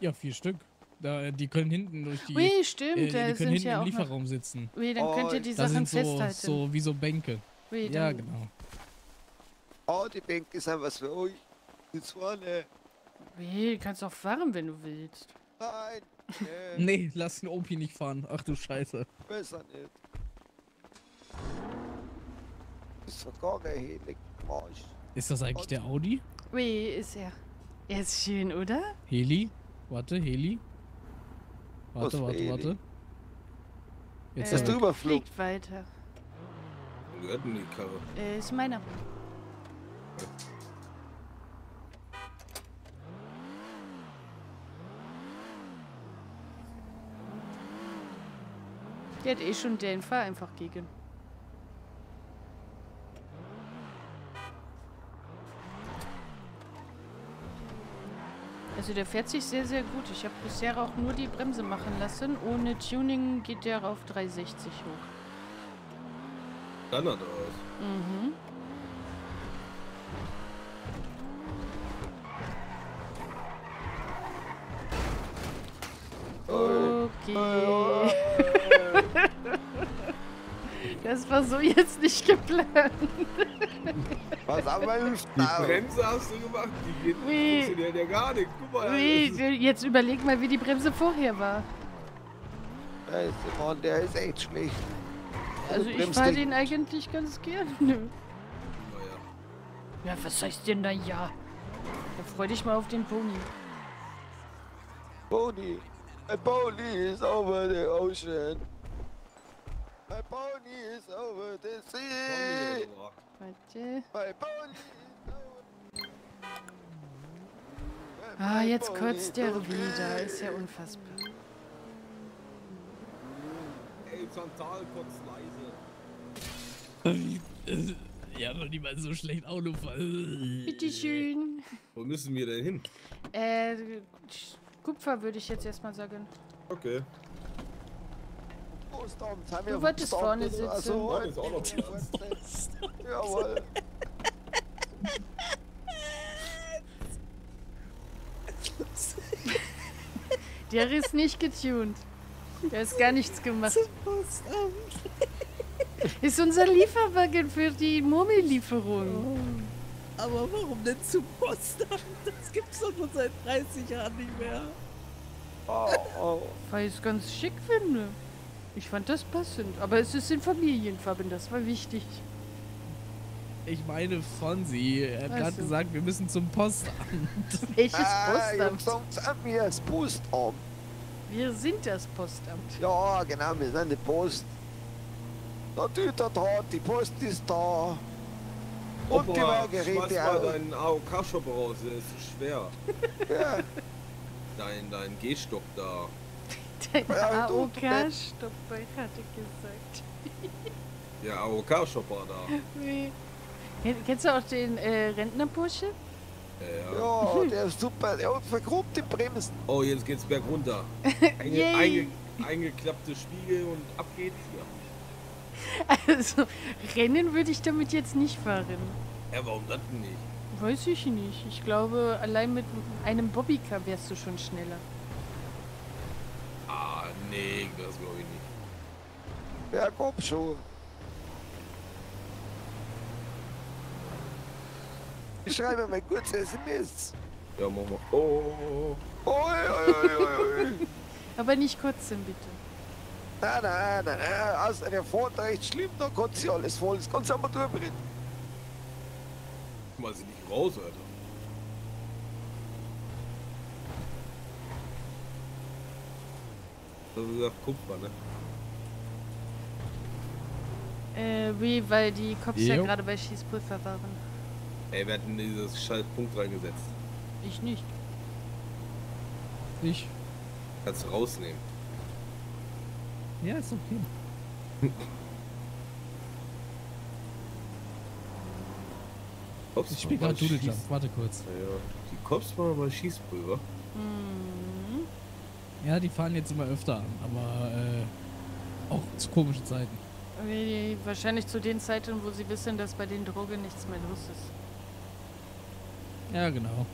Ja, vier Stück. Da, die können hinten durch die. Ui, stimmt, äh, die können sind hinten ja im auch noch... Lieferraum sitzen. Ui, dann könnt ihr Oh, die Da Sachen sind so, festhalten. so wie so Bänke. Ui, Ja, genau. Oh, die Bänke sind was für euch. Die vorne. Ui, kannst auch fahren, wenn du willst. Nein. Nee, Nee, lass den Opi nicht fahren. Ach du Scheiße. besser nicht. Das ist doch gar kein Helig. Marsch. Ist das eigentlich der Audi? Ui, ist er. Er ist schön, oder? Heli? Warte, Heli? Was Warte, warte, warte. Jetzt Äh, ist Hast er du weg. überflogen? Fliegt weiter. Wo gehört denn die Karre? Äh, ist meiner. Der hat eh schon den Fahr einfach gegen. Also der fährt sich sehr, sehr gut. Ich habe bisher auch nur die Bremse machen lassen. Ohne Tuning geht der auf 360 hoch. Standard aus. Mhm. Okay. Das war so jetzt nicht geplant. Was aber hilft Die da? Bremse hast du gemacht, die geht, Wie? funktioniert ja gar nicht. Guck mal. Das ist- jetzt überleg mal, wie die Bremse vorher war. Scheiße, Mann, der ist echt schlecht. Also ich fahre den eigentlich ganz gerne. Naja. Ja, was heißt denn da ja? Ja, freu dich mal auf den Pony. Pony. My pony is over the ocean. My pony is over the sea. Warte. Ah, jetzt kotzt der wieder. Ist ja unfassbar. Ey, Chantal, kurz leise. Ja, noch niemand so schlecht Auto fahren. Bitteschön. Wo müssen wir denn hin? Äh, Kupfer würde ich jetzt erstmal sagen. Okay. Du wolltest vorne sitzen. Also, Vorne ist auch noch Jawohl. Der ist nicht getuned. Der ist gar nichts gemacht. Ist unser Lieferwagen für die Murmellieferung. Aber warum denn zum Postamt? Das gibt's doch schon seit 30 Jahren nicht mehr. Oh, oh. Weil ich es ganz schick finde. Ich fand das passend. Aber es ist in Familienfarben, das war wichtig. Ich meine Fonsi. Er hat gerade gesagt, wir müssen zum Postamt. Welches Ah, Postamt? Jungs, sind wir das Postamt. Wir sind das Postamt. Ja, genau, wir sind die Post. Der Tüter da, die Post ist da. Und die Opa, schmeiß Margarete mal auch. deinen AOK-Shop raus, der ist schwer. Ja, Dein, dein Gehstock da. Ja, und du- AOK-Stopp, ich hatte gesagt. Der AOK-Shopper da. Wie? Ken- Kennst du auch den äh, Rentnerbursche? Ja, ja. ja, der ist super. Der hat vergrubte Bremsen. Oh, jetzt geht's bergunter. Einge, einge, eingeklappte Spiegel und ab geht's. Ja. Also, Rennen würde ich damit jetzt nicht fahren. ja, warum das denn nicht? Weiß ich nicht. Ich glaube, allein mit einem Bobbycar wärst du schon schneller. Nee, das glaube ich nicht. Ja, komm schon. Ich schreibe mal kurz SMS. Ja, mach mal. Oh, oh, oh. Oi, oi, oi, oi, oi. Aber nicht kotzen, bitte. Nein, nein, nein, nein. Also, der fährt recht schlimm, da kann sie alles voll. Das kannst du aber drüber reden. Mal sie nicht raus, Alter. Das ist ja Kupfer, ne? Äh, wie, weil die Cops ja gerade bei Schießpulver waren. Ey, wer hat denn dieses scheiß Punkt reingesetzt? Ich nicht. Ich. Kannst du rausnehmen. Ja, ist okay. Ich spiele mal gerade Doodle Jump. Warte kurz. Ja. Die Cops waren mal Schießpulver. Hm. Ja, die fahren jetzt immer öfter an, aber äh, auch zu komischen Zeiten. Wie- Wahrscheinlich zu den Zeiten, wo sie wissen, dass bei den Drogen nichts mehr los ist. Ja, genau.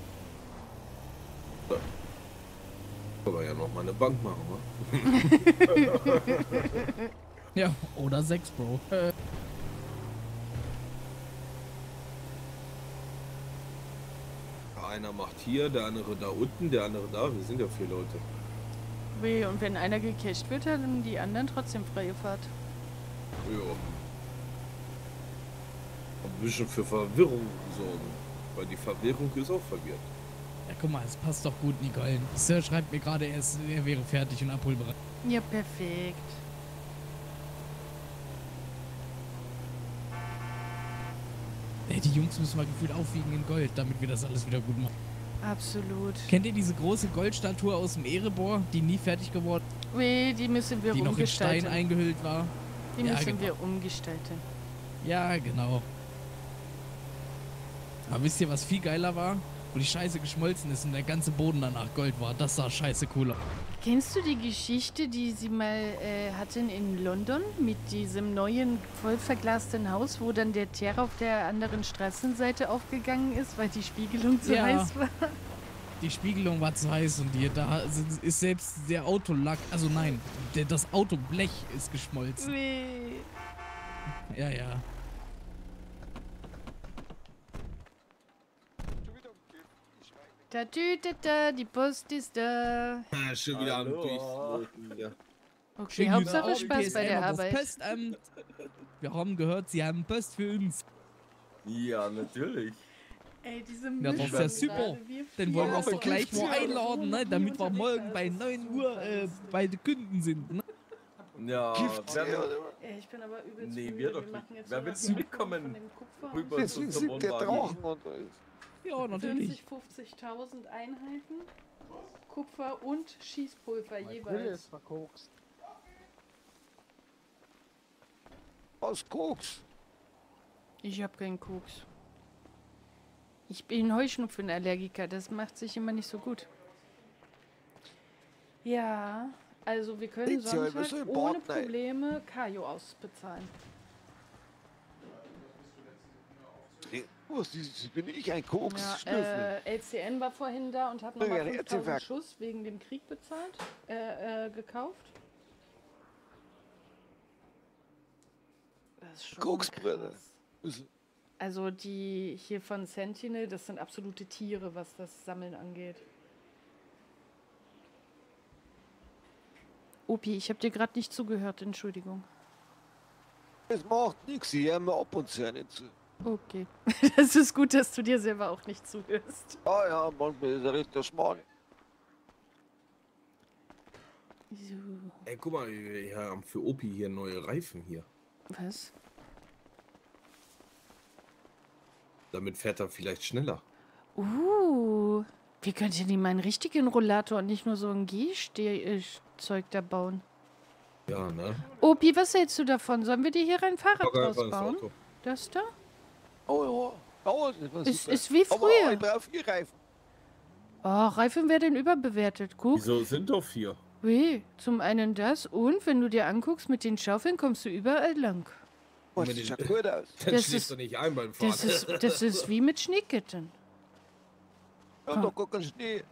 Aber ja noch mal eine Bank machen, wa? Ja, oder sechs, Bro. Einer macht hier, der andere da unten, der andere da. Wir sind ja vier Leute. Wie, Und wenn einer gecasht wird, haben die anderen trotzdem freie Fahrt. Ja. Ein bisschen für Verwirrung sorgen. Weil die Verwirrung ist auch verwirrt. ja, guck mal, es passt doch gut, Nicole. Sir schreibt mir gerade, er, ist- er wäre fertig und abholbereit. Ja, perfekt. Ey, die Jungs müssen mal gefühlt aufwiegen in Gold, damit wir das alles wieder gut machen. Absolut. Kennt ihr diese große Goldstatue aus dem Erebor, die nie fertig geworden, Wie, die müssen wir die noch in Stein umgestalten. eingehüllt war? Die Ja, müssen genau. wir umgestalten. Ja, genau. Aber wisst ihr, was viel geiler war? Wo die Scheiße geschmolzen ist und der ganze Boden danach Gold war. Das sah scheiße cool aus. Kennst du die Geschichte, die sie mal äh, hatten in London mit diesem neuen voll verglasten Haus, wo dann der Teer auf der anderen Straßenseite aufgegangen ist, weil die Spiegelung zu Ja. heiß war? Die Spiegelung war zu heiß und hier, da ist selbst der Autolack, also nein, der, das Autoblech ist geschmolzen. Weh. Ja, ja. Da tütet da, die Post ist da. Ah, schon wieder am Hallo. Durchsuchen, ja. Okay, guten Hauptsache Abend, Spaß bei der Arbeit. Postamt. Wir haben gehört, Sie haben Post für uns. Ja, natürlich. Ey, diese Ja, das ist ja Mischung super. Den wollen wir so gleich mal einladen, ne, damit wir morgen bei 9 Uhr äh, bei den Kunden sind. Ne? Ja, Gift, wer will, Ey, ich bin aber übelst Nee, müde. wir doch nicht. Wer will noch zu die mir Abholung kommen? von dem Kupfer. rüber sind der Wohnwagen. Drachen und alles. Ja, natürlich. 50, 50.000 Einheiten, Kupfer und Schießpulver jeweils. verkokst. Was Koks? Ich hab keinen Koks. Ich bin Heuschnupfenallergiker, das macht sich immer nicht so gut. Ja, Also wir können Sonntag im ohne. Probleme Kajo ausbezahlen. Das bin ich ein koks Ja, äh, LCN war vorhin da und hat nochmal ja, 5000 Herzinfarkt. Schuss wegen dem Krieg bezahlt, äh, äh, gekauft. Das ist schon Koksbrille. krass. Also die hier von Sentinel, das sind absolute Tiere, was das Sammeln angeht. Opi, ich habe dir gerade nicht zugehört, Entschuldigung. Es macht nichts, ich höre mir ab und zu nicht zu. Okay. Das ist gut, dass du dir selber auch nicht zuhörst. Ah ja, manchmal ist er richtig schmal. So, Ey, guck mal, wir haben für Opi hier neue Reifen hier. was? Damit fährt er vielleicht schneller. Uh, wir könnten ihm einen richtigen Rollator und nicht nur so ein Gehzeug da bauen. Ja, ne? Opi, was hältst du davon? Sollen wir dir hier ein Fahrrad rausbauen? Auto. Das da? Oh ja, oh, das Ist, ist wie Aber früher. ein drauf Reifen. Oh, Reifen werden überbewertet. Guck. Wieso sind doch vier? Weh, zum einen das und wenn du dir anguckst, mit den Schaufeln kommst du überall lang. Den- gut aus. Dann Das schläfst ist- du nicht ein beim Fahren. Das ist, das ist wie mit Schneeketten. Ja, gar kein Schnee.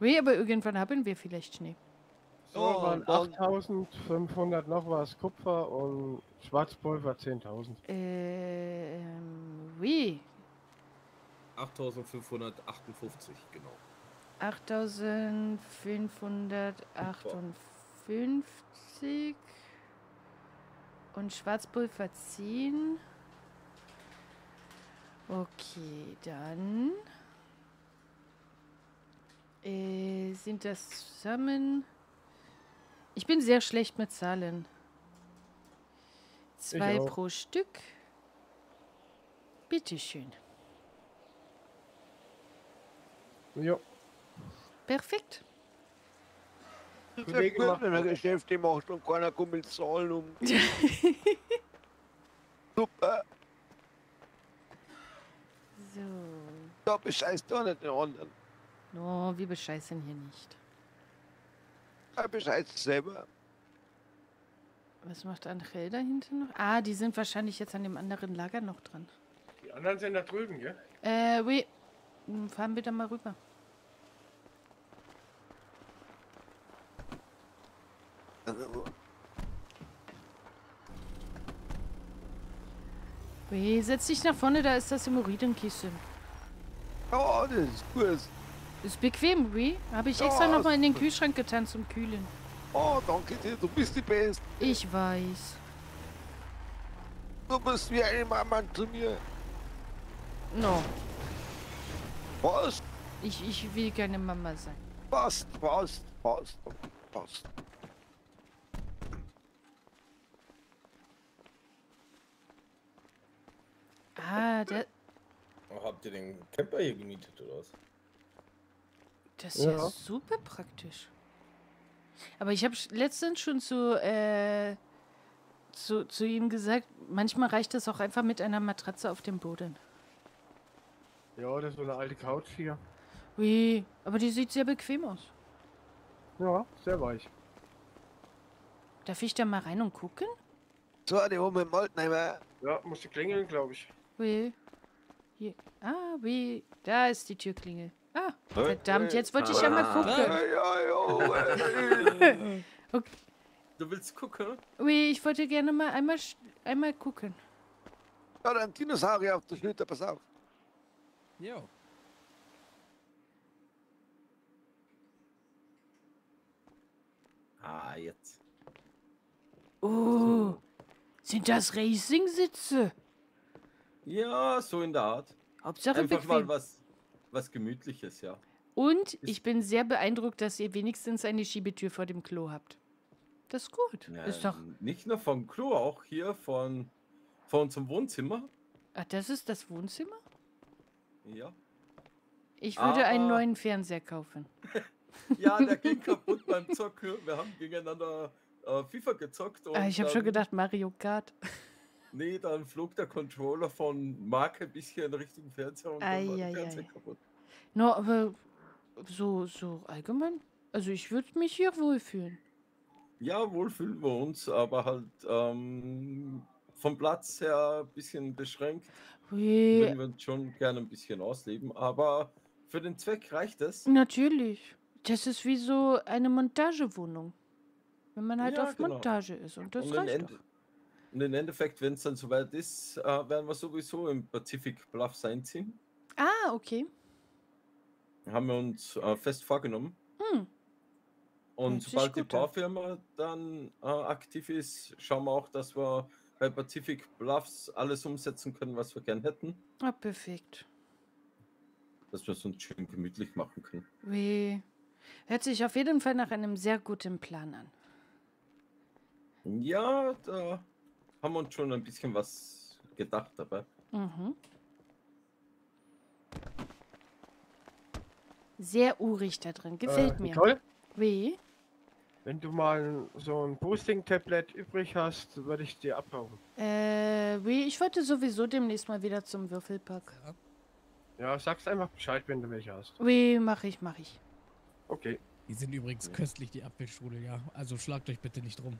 Weh, aber irgendwann haben wir vielleicht Schnee. So waren dann- 8500 noch was Kupfer und Schwarzpulver 10.000. Ähm, wie? 8558, genau. 8558 und Schwarzpulver 10. Okay, dann äh, sind das zusammen. Ich bin sehr schlecht mit Zahlen. Zwei auch. pro Stück. Bitteschön. Jo, Perfekt. Das ist ja Kollege macht wenn das. Geschäfte macht und keiner kommt mit Zahlen um. Super, So. da bescheißt doch nicht den anderen. No, wir bescheißen hier nicht. Bescheißt selber. Was macht Angel da hinten noch? Ah, die sind wahrscheinlich jetzt an dem anderen Lager noch dran. die anderen sind da drüben, gell? Äh, oui. Hm, Fahren wir da mal rüber. Oui, setz dich nach vorne, da ist das Hämorrhoidenkissen. Ja, das ist gut. Ist bequem, oui. Habe ich Ja, extra noch mal in den. Kühlschrank getan zum Kühlen. Oh, danke dir, du bist die Beste. Ich weiß. Du bist wie ein Mama zu mir. No, Was? ich, ich will keine Mama sein. Passt, passt, passt, passt. Ah, der, Oh, habt ihr den Camper hier gemietet oder was? Das ist ja. Ja. super praktisch. Aber ich habe letztens schon zu, äh, zu, zu ihm gesagt, manchmal reicht es auch einfach mit einer Matratze auf dem Boden. Ja, das ist so eine alte Couch hier. Oui, aber die sieht sehr bequem aus. Ja, sehr weich. Darf ich da mal rein und gucken? So, die wir im Altenheimer. Ja, musste klingeln, glaube ich. Oui. Hier. Ah, oui. Da ist die Türklingel. Ah, verdammt, jetzt wollte ich ja mal gucken. ja. ey. Du willst gucken? Oui, ich wollte gerne mal einmal, sch- einmal gucken. Ja, da ein Dinosaurier auf der Schulter, pass auf. Ja. Ah, jetzt. Oh, sind das Racing-Sitze? Ja, so in der Art. Hauptsache Einfach mal bequem. was, was Gemütliches, ja. Und ich bin sehr beeindruckt, dass ihr wenigstens eine Schiebetür vor dem Klo habt. Das ist gut. ja Ist doch. Nicht nur vom Klo, auch hier von, von unserem Wohnzimmer. Ach, das ist das Wohnzimmer? Ja. Ich würde einen Aber- neuen Fernseher kaufen. Ja, der ging kaputt beim Zocken. Wir haben gegeneinander äh, FIFA gezockt. Ah, ich habe schon gedacht, Mario Kart. Nee, dann flog der Controller von Marke ein bisschen Richtung Fernseher und dann war der Fernseher kaputt. No, aber so, so allgemein. Also ich würde mich hier wohlfühlen. Ja, wohl fühlen wir uns, aber halt ähm, vom Platz her ein bisschen beschränkt. Ui, Würden wir uns schon gerne ein bisschen ausleben, aber für den Zweck reicht es. natürlich. Das ist wie so eine Montagewohnung. Wenn man halt Ja, auf genau. Montage ist. Und das Und reicht doch. Und im Endeffekt, wenn es dann soweit ist, äh, werden wir sowieso im Pacific Bluffs einziehen. Ah, okay. Haben wir uns äh, fest vorgenommen. Hm. Und sobald die. Baufirma dann äh, aktiv ist, schauen wir auch, dass wir bei Pacific Bluffs alles umsetzen können, was wir gern hätten. Ah, perfekt. Dass wir es uns schön gemütlich machen können. Wie. Hört sich auf jeden Fall nach einem sehr guten Plan an. Ja, da haben wir uns schon ein bisschen was gedacht dabei. Mhm. Sehr urig da drin. Gefällt äh, mir. Nicole, Wie? wenn du mal so ein Boosting-Tablet übrig hast, würde ich dir abhauen. Äh, wie? Ich wollte sowieso demnächst mal wieder zum Würfelpack. Ja, sagst einfach Bescheid, wenn du welche hast. Wie, mach ich, mach ich. Okay. Die sind übrigens köstlich, die Apfelstrudel, ja. Also schlagt euch bitte nicht drum.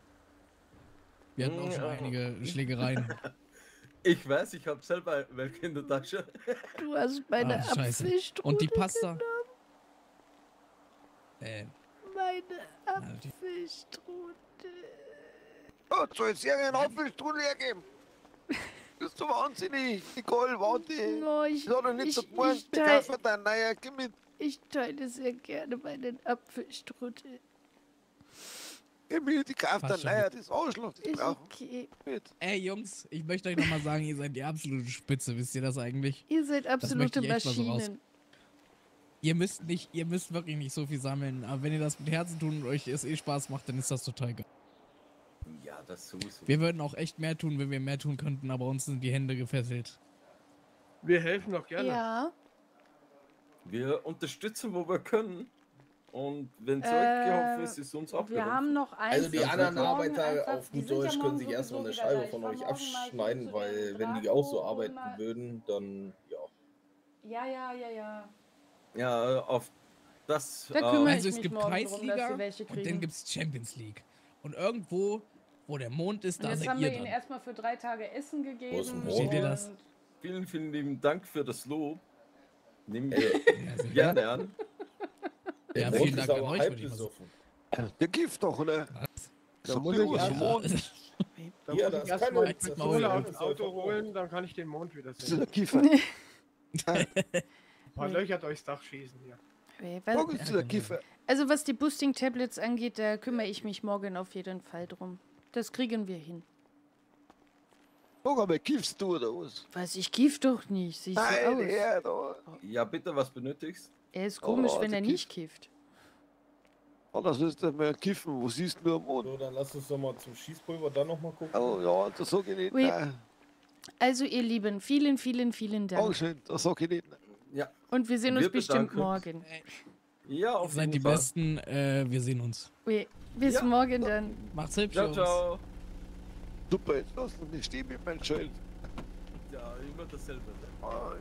Wir hatten auch schon Ja. einige Schlägereien. Ich weiß, ich habe selber welche in der Tasche. Du hast meine Ah. Apfelstrudel. Und die Pasta. Äh, Meine Apfelstrudel. Oh, soll es irgendeinen Apfelstrudel hergeben? Bist du wahnsinnig? Nicole, warte. Oh, ich, Ich habe nicht so ich, gemeint, ich, ich teile, kaufe dein neuer, gib mit. ich teile sehr gerne meinen Apfelstrudel. Gib kaufe Passt dein schon. neuer, das Arschloch, das Ist okay. mit. ey, Jungs, ich möchte euch nochmal sagen, ihr seid die absolute Spitze. Wisst ihr das eigentlich? Ihr seid absolute mal so Maschinen. Ihr müsst nicht, ihr müsst wirklich nicht so viel sammeln. Aber wenn ihr das mit Herzen tun und euch es eh Spaß macht, dann ist das total geil. Ja, das sowieso. Wir würden auch echt mehr tun, wenn wir mehr tun könnten, aber uns sind die Hände gefesselt. Wir helfen doch gerne. Ja. Wir unterstützen, wo wir können. Und wenn es Äh, ist, ist uns auch Wir haben noch ein. Also die anderen Arbeiter einfach- auf gut sind ja Deutsch können sich erstmal eine. Scheibe von euch abschneiden, weil wenn die auch so arbeiten würden, dann ja. Ja, ja, ja, ja. Ja, auf das. Da kümmere Also ich es gibt morgen drum, und dann gibt es Champions League. Und irgendwo, wo der Mond ist, Und da jetzt seid haben ihr wir ihnen dann. erstmal für drei Tage Essen gegeben. Wo ist denn Seht ihr das? und- Vielen, vielen lieben Dank für das Lob. Nehmen wir Ja, sehr gerne an. Der Ja, Mond vielen ist aber halb mal besoffen. Der Gift doch, oder? Da So muss ich erst- Mond. Da Ja, muss das ich erstmal doch die nicht sein. Pistole Ja, aus das dem ist Auto einfach holen, dann kann ich den Mond wieder Das ist sehen. der Kiefer. Ein paar Löcher durchs Dach schießen hier. Was- Morgen ist der Kiefer. Also was die Boosting-Tablets angeht, da kümmere ich mich morgen auf jeden Fall drum. Das kriegen wir hin. Morgen aber kiffst du, oder was? Was, ich kiff doch nicht. Siehst Nein, so aus. er da. Ja, bitte, was benötigst? Er ist komisch, Oh, wenn der er nicht kifft. Oh, das ist nicht mehr kiffen. Wo siehst du am Mond? So, dann lass uns doch mal zum Schießpulver dann nochmal gucken. Oh ja, das sag ich nicht. Also ihr Lieben, vielen, vielen, vielen Dank. Dankeschön, das sag ich nicht. Ja, Und wir sehen uns Wir bestimmt bedanken morgen. ja auf seid jeden die Fall. Besten. Äh, wir sehen uns. Ui, bis Ja. morgen dann. Macht's hübsch, Ciao, ciao. Super, jetzt lass mich stehen mit meinem Schild. Ja, immer dasselbe. Ah.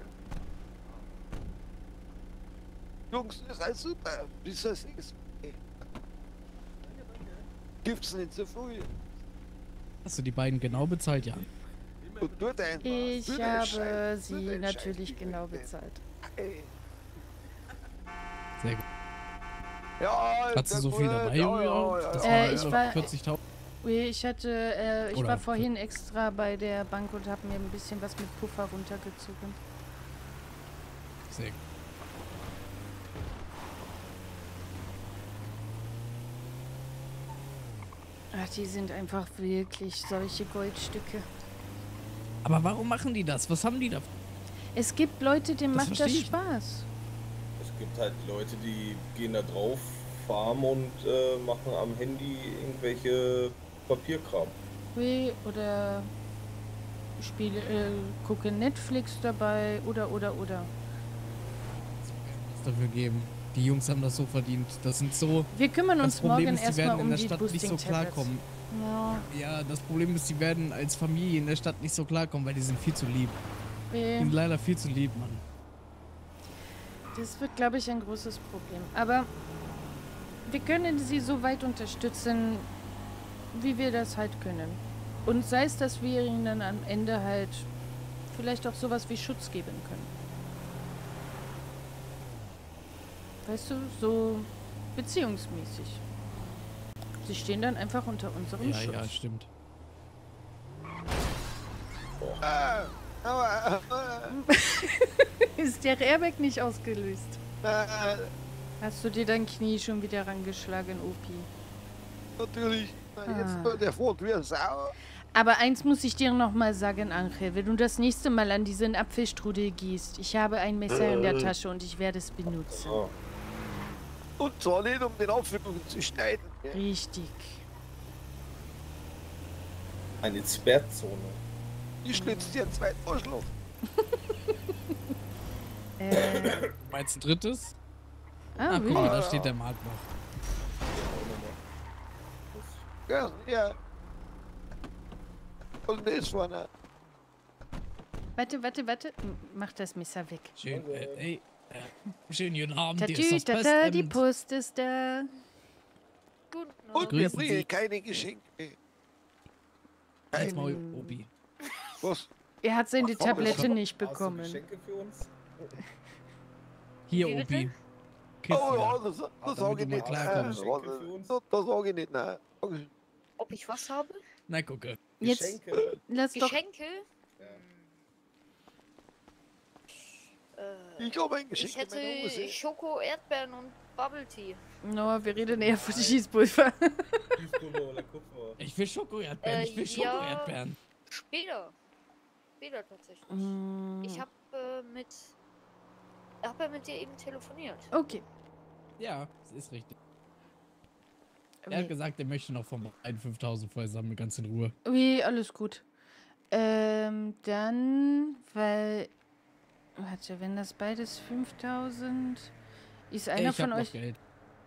Jungs, ihr seid super. Bis das nächste Mal. Gibt's nicht so früh. Hast du die beiden genau bezahlt, ja? Dein Ich habe sie natürlich genau bezahlt. Sehr gut. Ja, Hast du so viel dabei ja, überhaupt? ja, Das ja, Äh, waren ich also war- 40.000. Ui, ich hatte, äh, ich Oder war vorhin extra bei der Bank und habe mir ein bisschen was mit Puffer runtergezogen. Sehr gut. Ach, die sind einfach wirklich solche Goldstücke. Aber warum machen die das? Was haben die da? Es gibt Leute, denen Das macht das Spaß. Es gibt halt Leute, die gehen da drauf, farmen und äh, machen am Handy irgendwelche Papierkram. Oder spiele, äh, gucke Netflix dabei oder, oder, oder. Was dafür geben? Die Jungs haben das so verdient. Das sind so. Wir kümmern uns Das Problem morgen ist, die werden in um der die Stadt nicht so klarkommen. Ja, Ja, das Problem ist, die werden als Familie in der Stadt nicht so klarkommen, weil die sind viel zu lieb. Die sind leider viel zu lieb, Mann. Das wird, glaube ich, ein großes Problem. Aber wir können sie so weit unterstützen, wie wir das halt können. Und sei es, dass wir ihnen am Ende halt vielleicht auch sowas wie Schutz geben können. Weißt du, so beziehungsmäßig. Sie stehen dann einfach unter unserem Ja, Schutz. ja, stimmt. Äh, äh, Ist der Airbag nicht ausgelöst? äh, Hast du dir dein Knie schon wieder rangeschlagen, Opi? natürlich. Na, Jetzt Ah. wird der Ford wieder sauer. Aber eins muss ich dir noch mal sagen, Angel. Wenn du das nächste Mal an diesen Apfelstrudel gehst, ich habe ein Messer in der Tasche und ich werde es benutzen. Und zwar nicht, um den Apfel zu schneiden. Richtig. eine Sperrzone. Ich schlitze dir einen zweiten Arschloch. Äh, Meinst du ein drittes? ah, Ah, guck mal, da steht der Markt noch. Ja, ja. Und das vorne. Warte, warte, warte. M- Mach das Messer weg. Schön, äh, ey, schönen guten Abend, Tatü, ist das tata, die. Post ist da. Guten Und Abend. wir Grüßen bringen Sie. keine Geschenke. Keine. Maul, Obi. Was? Er hat seine Ach, komm, Tablette das- nicht Hast du bekommen. Geschenke für uns? Hier, Wie? Obi. Oh Kiffen. ja, das, das damit sage ich nicht. für uns? Das, das sage ich nicht, nein. Ob ich was habe? Na, gucke. Jetzt Geschenke? lass doch. Geschenke? Ja. Äh, Ich habe ein Geschenk ich hätte Schoko, Erdbeeren und Bubble Tea. No, wir reden eher von Schießpulver. Gießpulver oder Kupfer? Ich will Schoko-Erdbeeren, Äh, ich will ja. Schoko-Erdbeeren. Später. Später tatsächlich. Mm, Ich habe äh, mit. Hab ja mit dir eben telefoniert. Okay. Ja, das ist richtig. Er hat gesagt, er möchte noch vom Verein 5000 vorher sammeln, ganz in Ruhe. Wie, alles gut. Ähm, dann, weil. Warte, wenn das beides 5000. Ist einer ich von hab euch. noch Geld.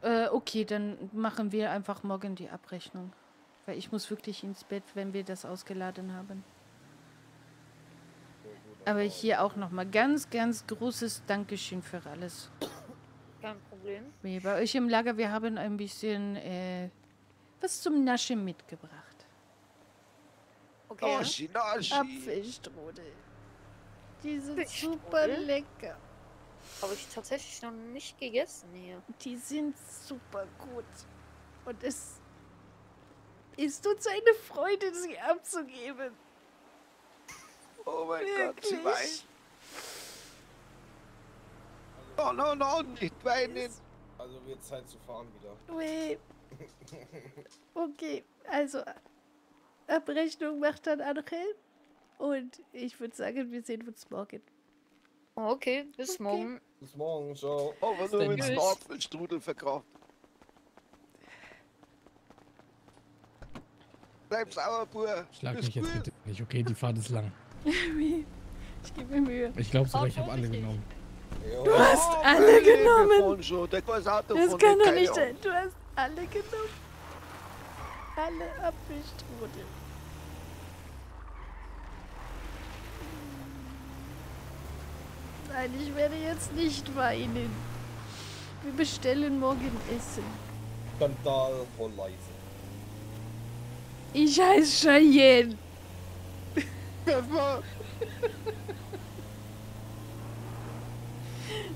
Äh, okay, dann machen wir einfach morgen die Abrechnung. Weil ich muss wirklich ins Bett, wenn wir das ausgeladen haben. Aber hier auch nochmal ganz, ganz großes Dankeschön für alles. Kein Problem. Bei euch im Lager, wir haben ein bisschen äh, was zum Naschen mitgebracht. Okay. Naschi, Naschi. Apfelstrudel. Die sind super lecker. Habe ich tatsächlich noch nicht gegessen hier. Die sind super gut. Und es ist uns eine Freude, sie abzugeben. Oh mein Gott, sie Wirklich. weint. Oh, no, no, nicht weinen. Also wird Zeit zu fahren wieder. Ui. Okay, also Abrechnung macht dann Angel. Und ich würde sagen, wir sehen uns morgen. Okay, bis Okay. morgen. Bis morgen, ciao. Aber nur denn jetzt? Apfelstrudel verkauft. Bleib sauer, Bur. Schlag mich jetzt bitte nicht, okay? Die Fahrt ist lang. Wie? Ich gebe mir Mühe. Ich glaube sogar, ich habe alle genommen. Du hast Oh, alle genommen. Das kann doch nicht sein. Du hast alle genommen. Alle Apfelstrudel. Nein, ich werde jetzt nicht weinen. Wir bestellen morgen Essen. Skandal von leise. Ich heiße Cheyenne. Das war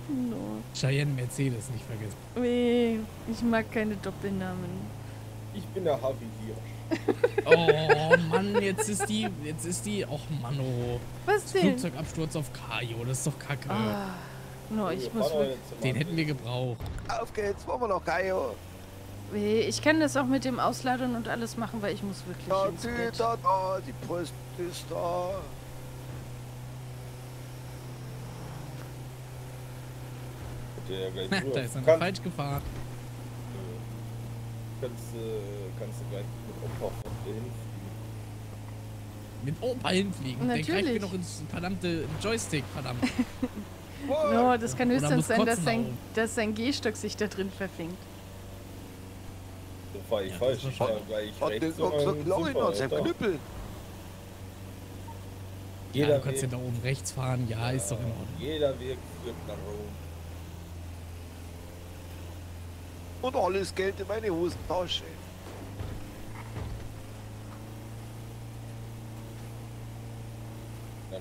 No. Cheyenne Mercedes nicht vergessen. Nee, ich mag keine Doppelnamen. Ich bin der Havi hier. Oh Mann, jetzt ist die, jetzt ist die, och Mann, oh. Was denn? Flugzeugabsturz auf Kajo, das ist doch kacke. Ah, no, ich muss Den hätten wir gebraucht. Auf geht's, wollen wir noch Kajo. Nee, Ich kann das auch mit dem Ausladern und alles machen, weil ich muss wirklich Da, ins die, Bett. da, da, die Post ist da. Ja gleich da ist er falsch gefahren. Kannst, äh, kannst du gleich mit Opa hinfliegen. Mit Opa hinfliegen. Der greift mir Natürlich. noch ins verdammte Joystick, verdammt. No, das kann höchstens sein, dass sein, da oben. dass sein Gehstock sich da drin verfängt. So fahr ich Ja, falsch. das Ich war fahr schon- gleich Hat rechts so und dann super, aus seinem Alter. Knüppel. Ja, Jeder du kannst ja da oben rechts fahren. Ja, ist doch in Ordnung. Jeder Weg führt nach Rom. Und alles Geld in meine Hosentasche.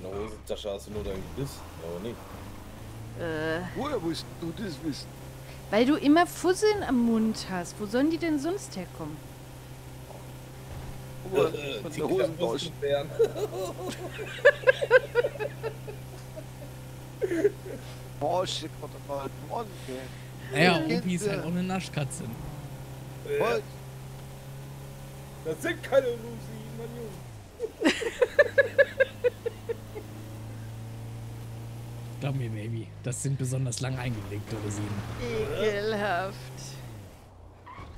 Der Hosentasche hast du nur dein Gebiss, aber nicht. Äh, Woher musst du das wissen? weil du immer Fusseln am Mund hast. Wo sollen die denn sonst herkommen? Mal, Äh, von die der Hosentasche. Oh, schick mal. Mann. Naja, Ja, Opi ist halt auch eine Naschkatze. Was? Äh, Das sind keine Rosinen, mein Junge. Glaub mir, Baby, das sind besonders lang eingelegte Rosinen. Ekelhaft.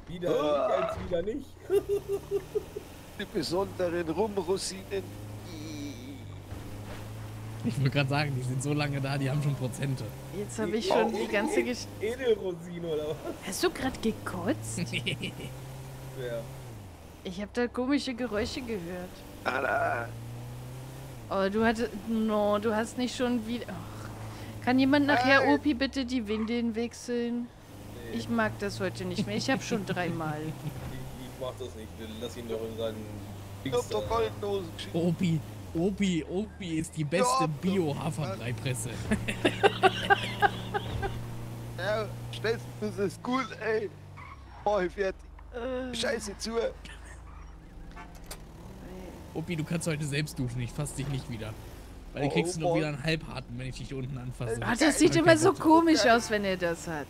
Wieder nicht, als wieder nicht. Die besonderen Rumrosinen. Ich wollte gerade sagen, die sind so lange da, die haben schon Prozente. Jetzt habe ich schon die ganze Geschichte. Edelrosine oder was? Hast du gerade gekotzt? Ja. Ich habe da komische Geräusche gehört. Alter. Oh, du hattest. No, du hast nicht schon wieder. Ach. Kann jemand nachher Nein. Opi bitte die Windeln wechseln? Ich mag das heute nicht mehr. Ich habe schon dreimal. Ich, ich mach das nicht. Lass ihn doch in seinen Golddosen geschickt. Opi, Opi, Opi ist die beste Ja, Bio-Haferbreipresse. Ja, stellst du das ist gut, ey. Mach ich fertig. Äh, Scheiße zu. Opi, du kannst heute selbst duschen, ich fass dich nicht wieder. Weil Oh, du kriegst oh, noch boah. wieder einen Halbharten, wenn ich dich unten anfasse. Ah, das sieht immer so komisch aus, wenn er das hat.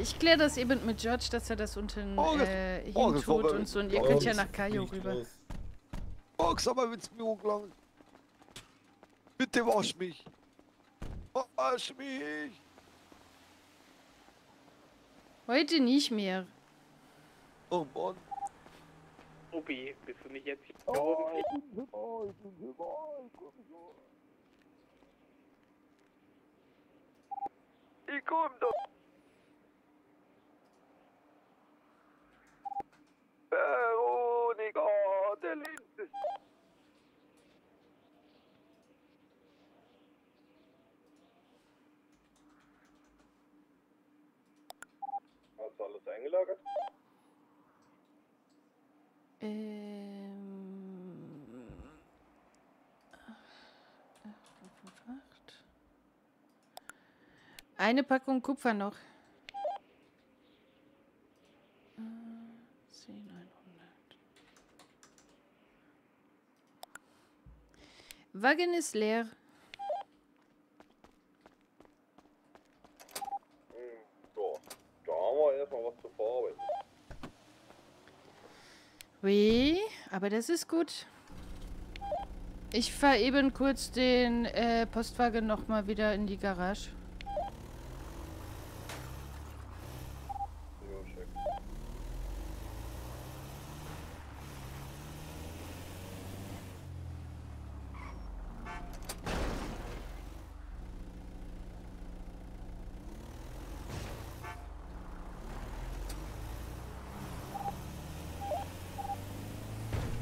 Ich kläre das eben mit George, dass er das unten Oh, äh, oh, war aber- und so. Und ihr Oh, könnt ja nach Kajo fliegt rüber. Oh, sag mal, wenn's mir hochgelangt. Bitte wasch mich. Wasch mich. Heute nicht mehr. Oh Mann. Obi, bist du nicht jetzt hier Oh, oben? ich bin Hüpper, ich bin Hüpper, ich komm so. Ich komm doch. Veronika, der Linse. Hast du alles eingelagert? Ähm. Eine Packung Kupfer noch. Äh, 10, 100. Wagen ist leer. So, da haben wir erstmal was zu verarbeiten. Oui, aber das ist gut. Ich fahre eben kurz den äh, Postwagen nochmal wieder in die Garage. Ja, check.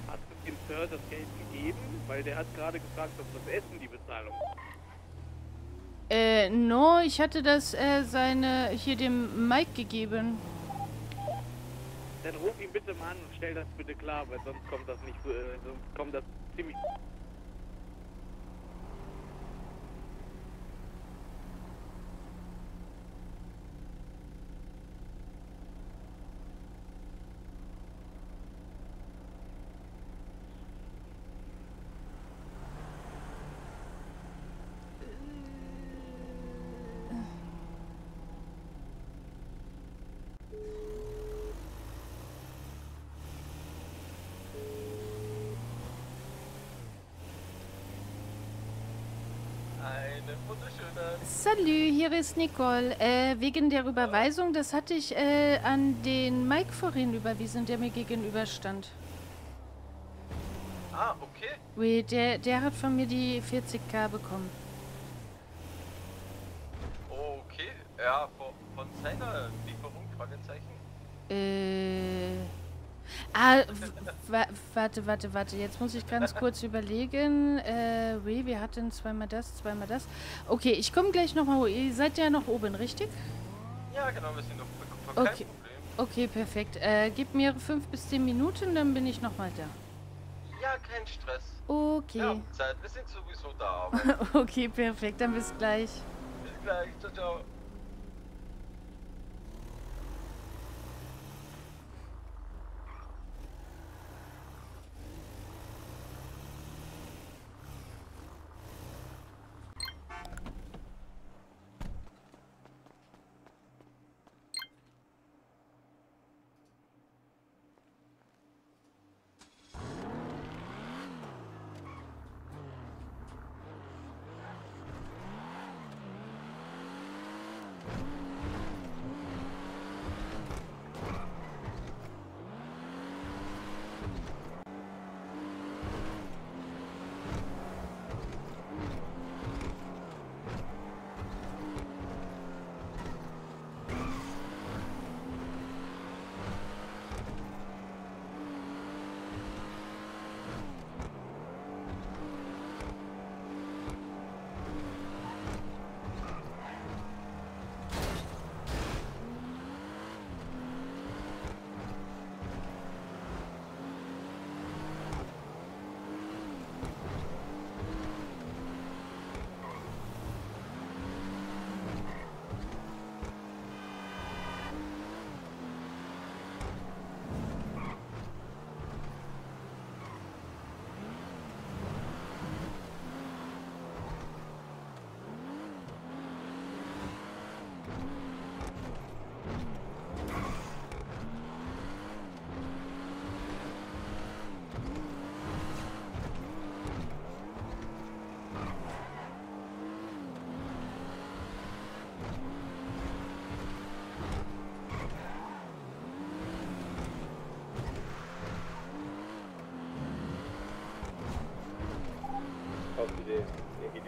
Hast du dem Sir das Geld gegeben? Weil der hat gerade gefragt, ob das Essen die Bezahlung. Äh, no, ich hatte das äh, seine hier dem Mike gegeben. Dann ruf ihn bitte mal an und stell das bitte klar, weil sonst kommt das nicht, äh, sonst kommt das ziemlich... Eine wunderschöne. Salü, hier ist Nicole. Äh, wegen der Überweisung, das hatte ich äh, an den Mike vorhin überwiesen, der mir gegenüberstand. Ah, okay. Oui, der, der hat von mir die 40k bekommen. Okay. Ja, von, von seiner Lieferung, Fragezeichen. Äh. Ah, warte, warte, warte. Jetzt muss ich ganz kurz überlegen. Äh, oui, wir hatten zweimal das, zweimal das. Okay, ich komme gleich nochmal. Ihr seid ja noch oben, richtig? Ja, genau, wir sind noch. Kein Okay. Okay, perfekt. Äh, gib mir fünf bis zehn Minuten, dann bin ich nochmal da. Ja, kein Stress. Okay. Wir haben Zeit, wir sind sowieso da. Okay, perfekt. Dann bis gleich. bis gleich, ciao, ciao.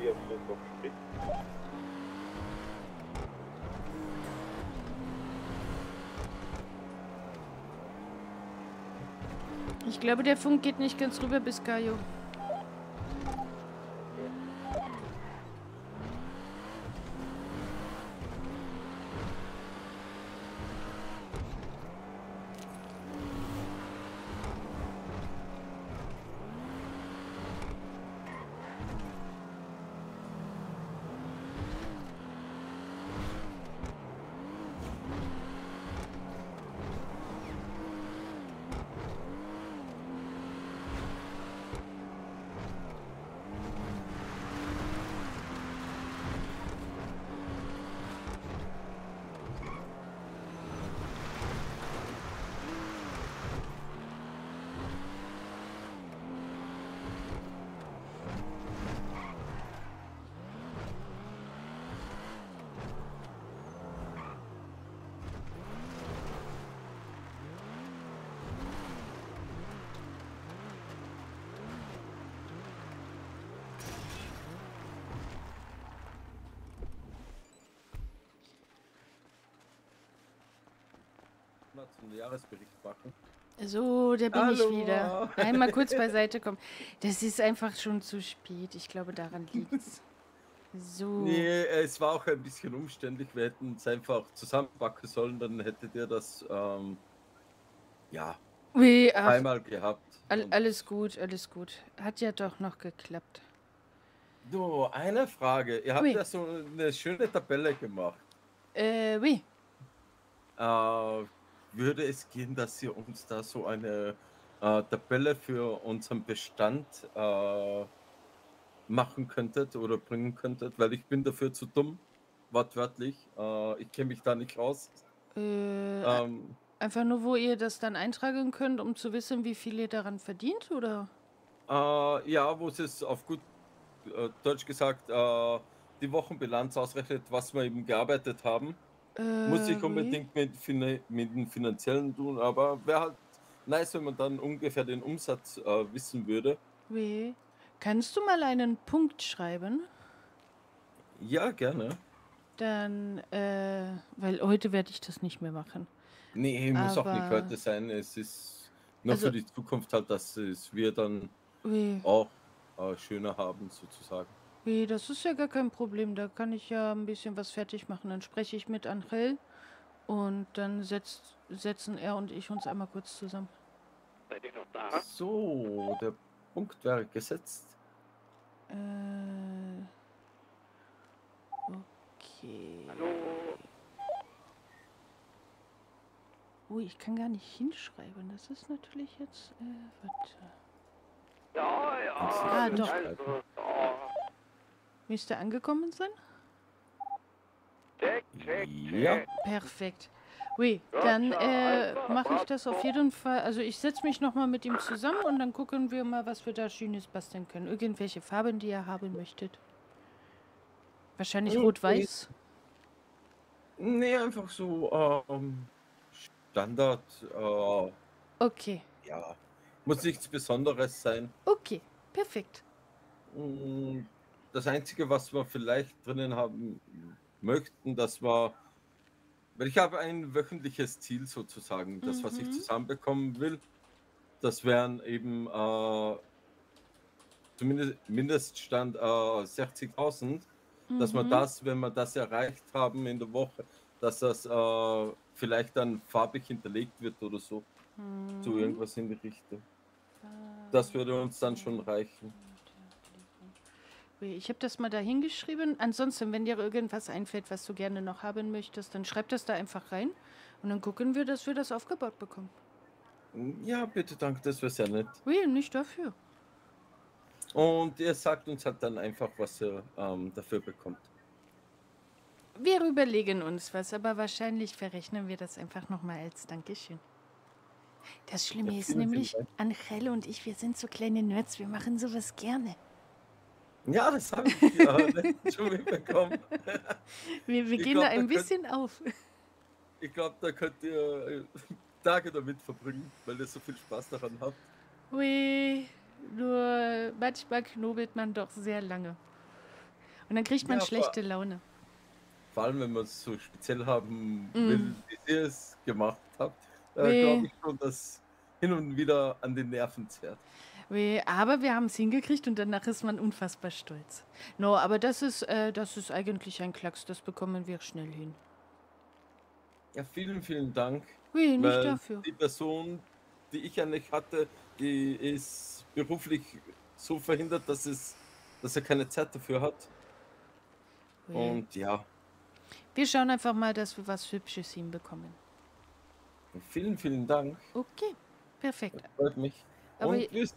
Nihilierfluss noch gespickt? Ich glaube, der Funk geht nicht ganz rüber bis Kajo. Zum Jahresbericht machen. So, da bin Hallo. ich wieder. Einmal kurz beiseite kommen. Das ist einfach schon zu spät. Ich glaube, daran liegt's. So. Nee, es war auch ein bisschen umständlich. Wir hätten es einfach zusammenpacken sollen, dann hättet ihr das ähm, ja ach, einmal gehabt. all, alles gut, alles gut. Hat ja doch noch geklappt. Du, eine Frage. Ihr habt Ui. ja so eine schöne Tabelle gemacht. Äh, oui. Äh, würde es gehen, dass ihr uns da so eine äh, Tabelle für unseren Bestand äh, machen könntet oder bringen könntet? Weil ich bin dafür zu dumm, wortwörtlich. Äh, ich kenne mich da nicht aus. Äh, Ähm, einfach nur, wo ihr das dann eintragen könnt, um zu wissen, wie viel ihr daran verdient, oder? Äh, ja, wo es ist auf gut äh, Deutsch gesagt, die Wochenbilanz ausrechnet, was wir eben gearbeitet haben. Muss Äh, ich oui. unbedingt mit, mit dem Finanziellen tun, aber wäre halt nice, wenn man dann ungefähr den Umsatz äh, wissen würde. Oui. Kannst du mal einen Punkt schreiben? Ja, gerne. Dann, äh, weil heute werde ich das nicht mehr machen. Nee, muss auch nicht Aber- heute sein. Es ist nur Also- für die Zukunft halt, dass es wir dann Oui. auch äh, schöner haben, sozusagen. Oui, das ist ja gar kein Problem. Da kann ich ja ein bisschen was fertig machen. Dann spreche ich mit Angel und dann setzt, setzen er und ich uns einmal kurz zusammen. Seid ihr noch da? So, der Punkt wäre gesetzt. Äh, okay. Oh, ich kann gar nicht hinschreiben. Das ist natürlich jetzt. Äh, warte. Ja, ja. Ah, doch. schreiben. Oh, Müsste angekommen sein? check, check, Ja. Perfekt. Oui, dann äh, also, mache ich das auf jeden Fall. Also ich setze mich nochmal mit ihm zusammen und dann gucken wir mal, was wir da Schönes basteln können. Irgendwelche Farben, die ihr haben möchtet. Wahrscheinlich rot-weiß. Nee, einfach so ähm, Standard. Äh, Okay, ja. Muss nichts Besonderes sein. okay, perfekt. Mm, Das Einzige, was wir vielleicht drinnen haben möchten, das war, weil ich habe ein wöchentliches Ziel sozusagen, das, was ich Mhm. zusammenbekommen will. Das wären eben äh, zumindest Mindeststand äh, 60.000, dass wir Mhm. das, wenn wir das erreicht haben in der Woche, dass das äh, vielleicht dann farbig hinterlegt wird oder so, so Mhm. irgendwas in die Richtung. Das würde uns dann schon reichen. Ich habe das mal da hingeschrieben. Ansonsten, wenn dir irgendwas einfällt, was du gerne noch haben möchtest, dann schreib das da einfach rein. Und dann gucken wir, dass wir das aufgebaut bekommen. Ja, bitte, danke, das wäre sehr nett. Oui, nicht dafür. Und ihr sagt uns halt dann einfach, was ihr ähm, dafür bekommt. Wir überlegen uns was, aber wahrscheinlich verrechnen wir das einfach nochmal als Dankeschön. Das Schlimme Ja, ist nämlich. Angel und ich, wir sind so kleine Nerds, wir machen sowas gerne. Ja, das habe ich ja schon mitbekommen. Wir, wir gehen glaub, da ein da könnt- bisschen auf. Ich glaube, da könnt ihr äh, Tage damit verbringen, weil ihr so viel Spaß daran habt. Ui, nur manchmal knobelt man doch sehr lange. Und dann kriegt man Ja, schlechte Laune. Vor allem, wenn man es so speziell haben Mm. will, wie ihr es gemacht habt, äh, glaube ich schon, dass hin und wieder an den Nerven zerrt. Aber wir haben es hingekriegt und danach ist man unfassbar stolz. No, aber das ist, äh, das ist eigentlich ein Klacks, das bekommen wir schnell hin. Ja, vielen, vielen Dank. Ui, nicht dafür. Die Person, die ich eigentlich hatte, die ist beruflich so verhindert, dass, es, dass er keine Zeit dafür hat. Ui. Und ja, Wir schauen einfach mal, dass wir was Hübsches hinbekommen. vielen, vielen Dank. Okay, perfekt. Freut mich. Aber Und i- wir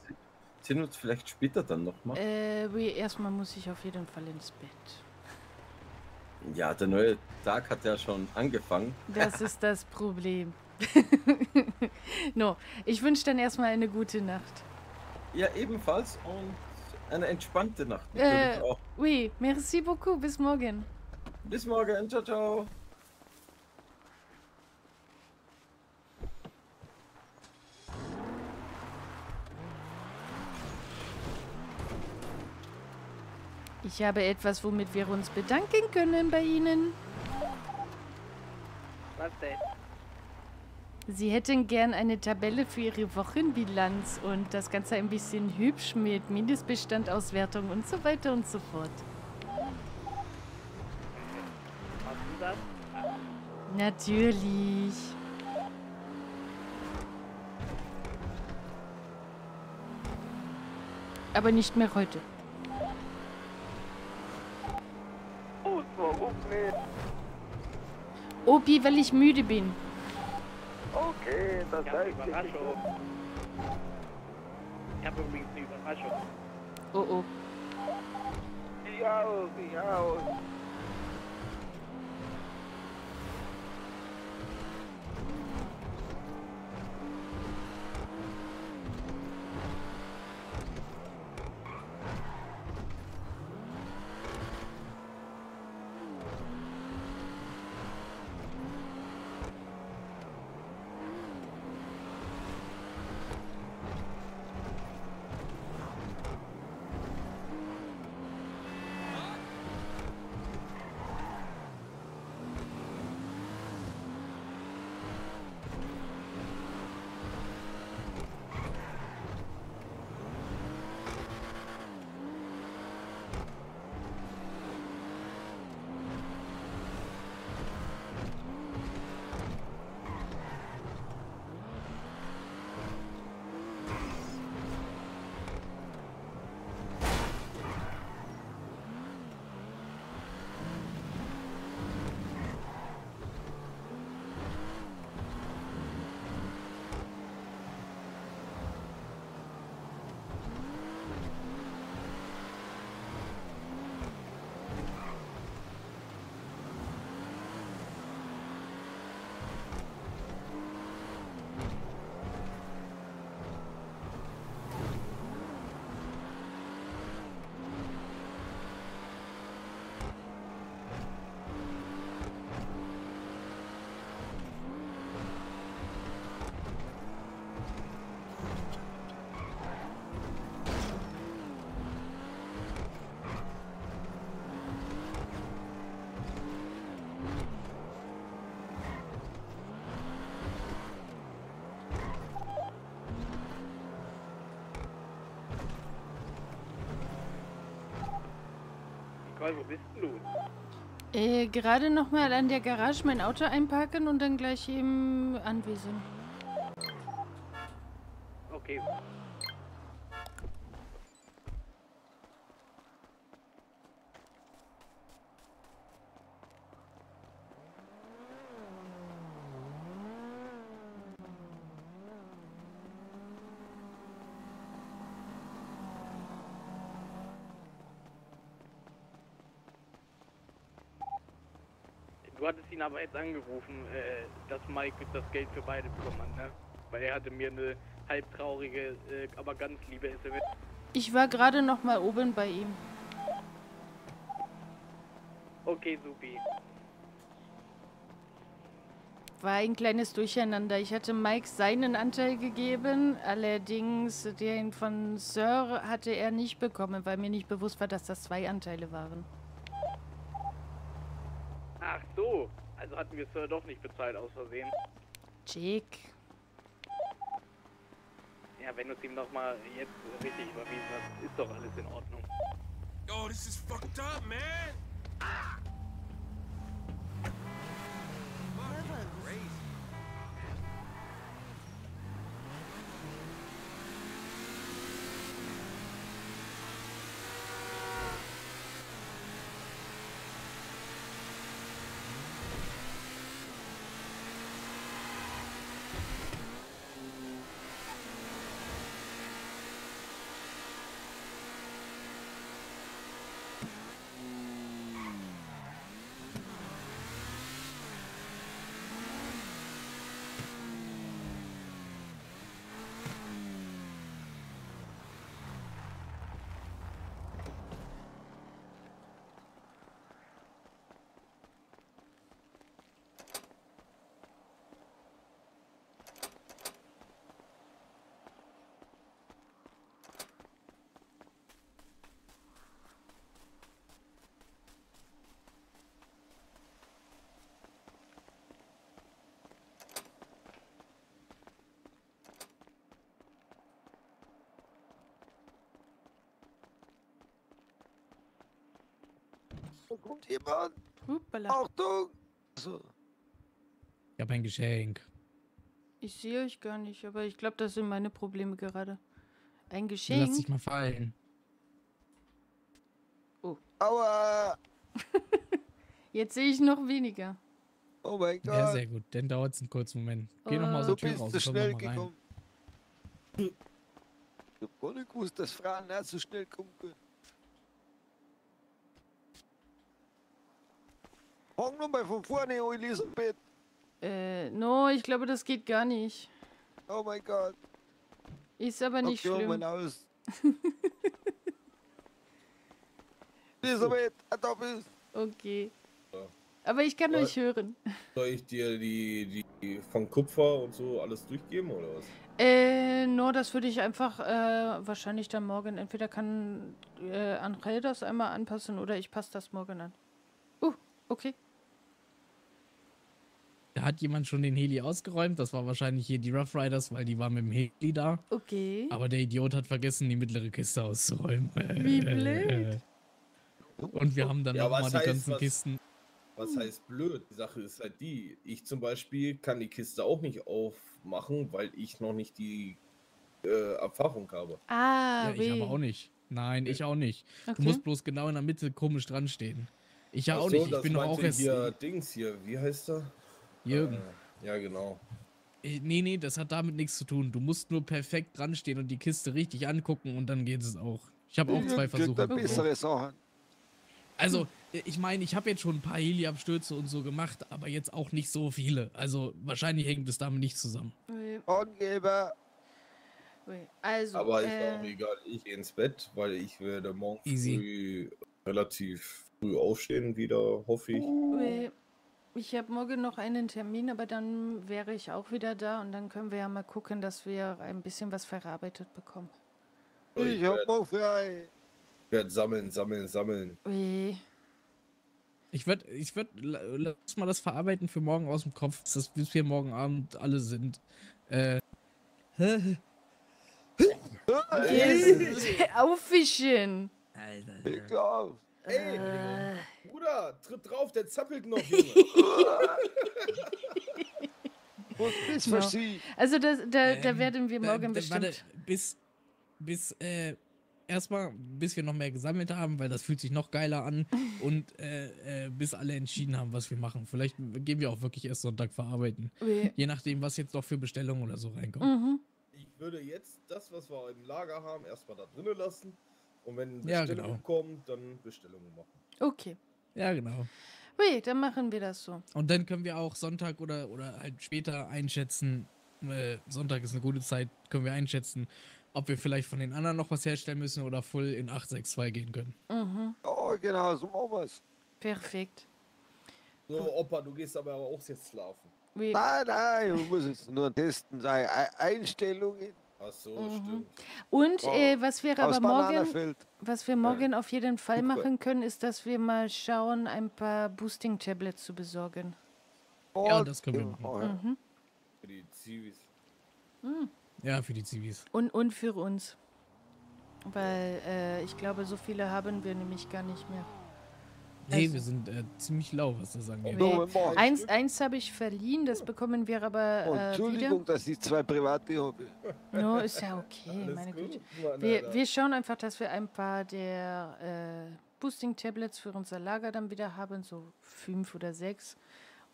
sehen uns vielleicht später dann nochmal. Äh, erstmal muss ich auf jeden Fall ins Bett. Ja, der neue Tag hat ja schon angefangen. Das ist das Problem. no, ich wünsche dann erstmal eine gute Nacht. Ja, ebenfalls und eine entspannte Nacht natürlich Äh, auch. oui, merci beaucoup. Bis morgen. Bis morgen. Ciao, ciao. Ich habe etwas, womit wir uns bedanken können bei Ihnen. Was denn? Sie hätten gern eine Tabelle für Ihre Wochenbilanz und das Ganze ein bisschen hübsch mit Mindestbestandauswertung und so weiter und so fort. Hast du das? Natürlich. Aber nicht mehr heute. Opi, weil ich müde bin. Okay, das heißt, ich habe übrigens eine Überraschung. Oh oh. ich auch, ich auch. Pascal, wo bist du? Äh, gerade noch mal an der Garage mein Auto einparken und dann gleich im Anwesen. Okay. Du hattest ihn aber jetzt angerufen, äh, dass Mike das Geld für beide bekommen hat, ne? Weil er hatte mir eine halbtraurige, äh, aber ganz liebe SMS. Ich war gerade noch mal oben bei ihm. Okay, supi. War ein kleines Durcheinander. Ich hatte Mike seinen Anteil gegeben, allerdings den von Sir hatte er nicht bekommen, weil mir nicht bewusst war, dass das zwei Anteile waren. Ach so, also hatten wir Sir doch nicht bezahlt aus Versehen. Jake. Ja, wenn du es ihm nochmal jetzt richtig überwiesen hast, ist doch alles in Ordnung. Yo, this is fucked up, man. Da kommt jemand. Hupala. Achtung! So. Ich habe ein Geschenk. Ich sehe euch gar nicht, aber ich glaube, das sind meine Probleme gerade. Ein Lass Geschenk. dich mal fallen. Aua! Jetzt sehe ich noch weniger. Oh mein Gott. Ja, sehr gut. Dann dauert es einen kurzen Moment. Geh noch mal aus Du der Tür bist raus. zu und komm schnell gekommen. Ich hab gar nicht gewusst, dass Frauen nicht so schnell kommen können. Nochmal von vorne an, Elisabeth. Äh, no, ich glaube, das geht gar nicht. Oh mein Gott. Ist aber nicht Okay, schlimm. mein aus. Elisabeth, da bist Okay. Aber ich kann Weil- euch hören. Soll ich dir die, die von Kupfer und so alles durchgeben oder was? Äh, no, das würde ich einfach äh, wahrscheinlich dann morgen. Entweder kann äh, Angel das einmal anpassen oder ich passe das morgen an. Uh, okay. Da hat jemand schon den Heli ausgeräumt. Das war wahrscheinlich hier die Rough Riders, weil die waren mit dem Heli da. Okay. Aber der Idiot hat vergessen, die mittlere Kiste auszuräumen. Wie blöd. Und wir haben dann Ja, noch mal was die heißt, ganzen was- Kisten. Was heißt blöd? Die Sache ist halt die, ich zum Beispiel kann die Kiste auch nicht aufmachen, weil ich noch nicht die äh, Erfahrung habe. Ah, Ja, ich aber auch nicht. Nein, ich auch nicht. Okay. Du musst bloß genau in der Mitte komisch dran stehen. Ich ja auch so, nicht. Ich das bin doch auch erst. hier Dings hier, wie heißt er? Jürgen. Äh, ja, genau. Äh, Nee, nee, das hat damit nichts zu tun. Du musst nur perfekt dran stehen und die Kiste richtig angucken und dann geht es auch. Ich habe auch zwei Versuche. Sachen. Also, äh, ich meine, ich habe jetzt schon ein paar Heli-Abstürze und so gemacht, aber jetzt auch nicht so viele. Also, wahrscheinlich hängt es damit nicht zusammen. Angeber. Also, Aber ist äh, auch egal, ich gehe ins Bett, weil ich werde morgen Easy. früh relativ früh aufstehen wieder, hoffe ich. weh. Ich habe morgen noch einen Termin, aber dann wäre ich auch wieder da und dann können wir ja mal gucken, dass wir ein bisschen was verarbeitet bekommen. Ich Ich hab werd- mal frei. werde sammeln, sammeln, sammeln. Weh. Ich würde, ich würde, lass mal das verarbeiten für morgen aus dem Kopf, dass bis wir morgen Abend alle sind. Äh. Auffischen. Ich glaub. Ey, Äh, Bruder, tritt drauf, der zappelt noch, Junge. Was ist Genau. also das, da, da Ähm, werden wir morgen äh, bestimmt. Warte, bis, bis, äh, erstmal, bis wir noch mehr gesammelt haben, weil das fühlt sich noch geiler an und äh, äh, bis alle entschieden haben, was wir machen. Vielleicht gehen wir auch wirklich erst Sonntag verarbeiten. Ui. Je nachdem, was jetzt noch für Bestellungen oder so reinkommt. Mhm. Ich würde jetzt das, was wir im Lager haben, erstmal da drinnen lassen. Und wenn Ja, Bestellungen genau. kommen, dann Bestellungen machen. Okay. Ja, genau. Ui, dann machen wir das so. Und dann können wir auch Sonntag oder, oder halt später einschätzen, äh, Sonntag ist eine gute Zeit, können wir einschätzen, ob wir vielleicht von den anderen noch was herstellen müssen oder voll in 862 gehen können. Mhm. Oh, genau, so machen wir's. Perfekt. So, Opa, du gehst aber auch jetzt schlafen. Nein, nein, ich muss jetzt nur testen. Sei Ei- Einstellungen Ach so, Mhm. stimmt. Und Oh, äh, was wir aber morgen, was wir morgen auf jeden Fall machen können, ist, dass wir mal schauen, ein paar Boosting-Tablets zu besorgen. Ja, das können wir machen. Oh, ja. Mhm. Für die Zivis. Ja, für die Zivis. Und, und für uns. Weil äh, ich glaube, so viele haben wir nämlich gar nicht mehr. Nee, Also- wir sind äh, ziemlich lau, was das angeht. Nee. Nur mal. Eins, eins habe ich verliehen, das bekommen wir aber Oh, äh, wieder. Entschuldigung, dass ich zwei private habe. No, ist ja okay, Alles meine Güte. Wir, wir schauen einfach, dass wir ein paar der äh, Boosting-Tablets für unser Lager dann wieder haben, so fünf oder sechs.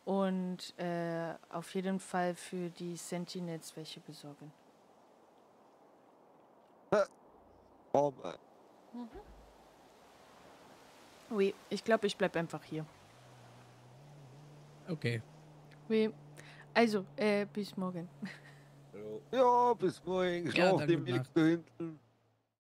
Und äh, auf jeden Fall für die Sentinels welche besorgen. Oh, Mann. Ui, ich glaube, ich bleibe einfach hier. Okay. Ui. Also, äh, bis morgen. Ja, bis morgen. Ja, Schlaf Milch Nacht. da hinten.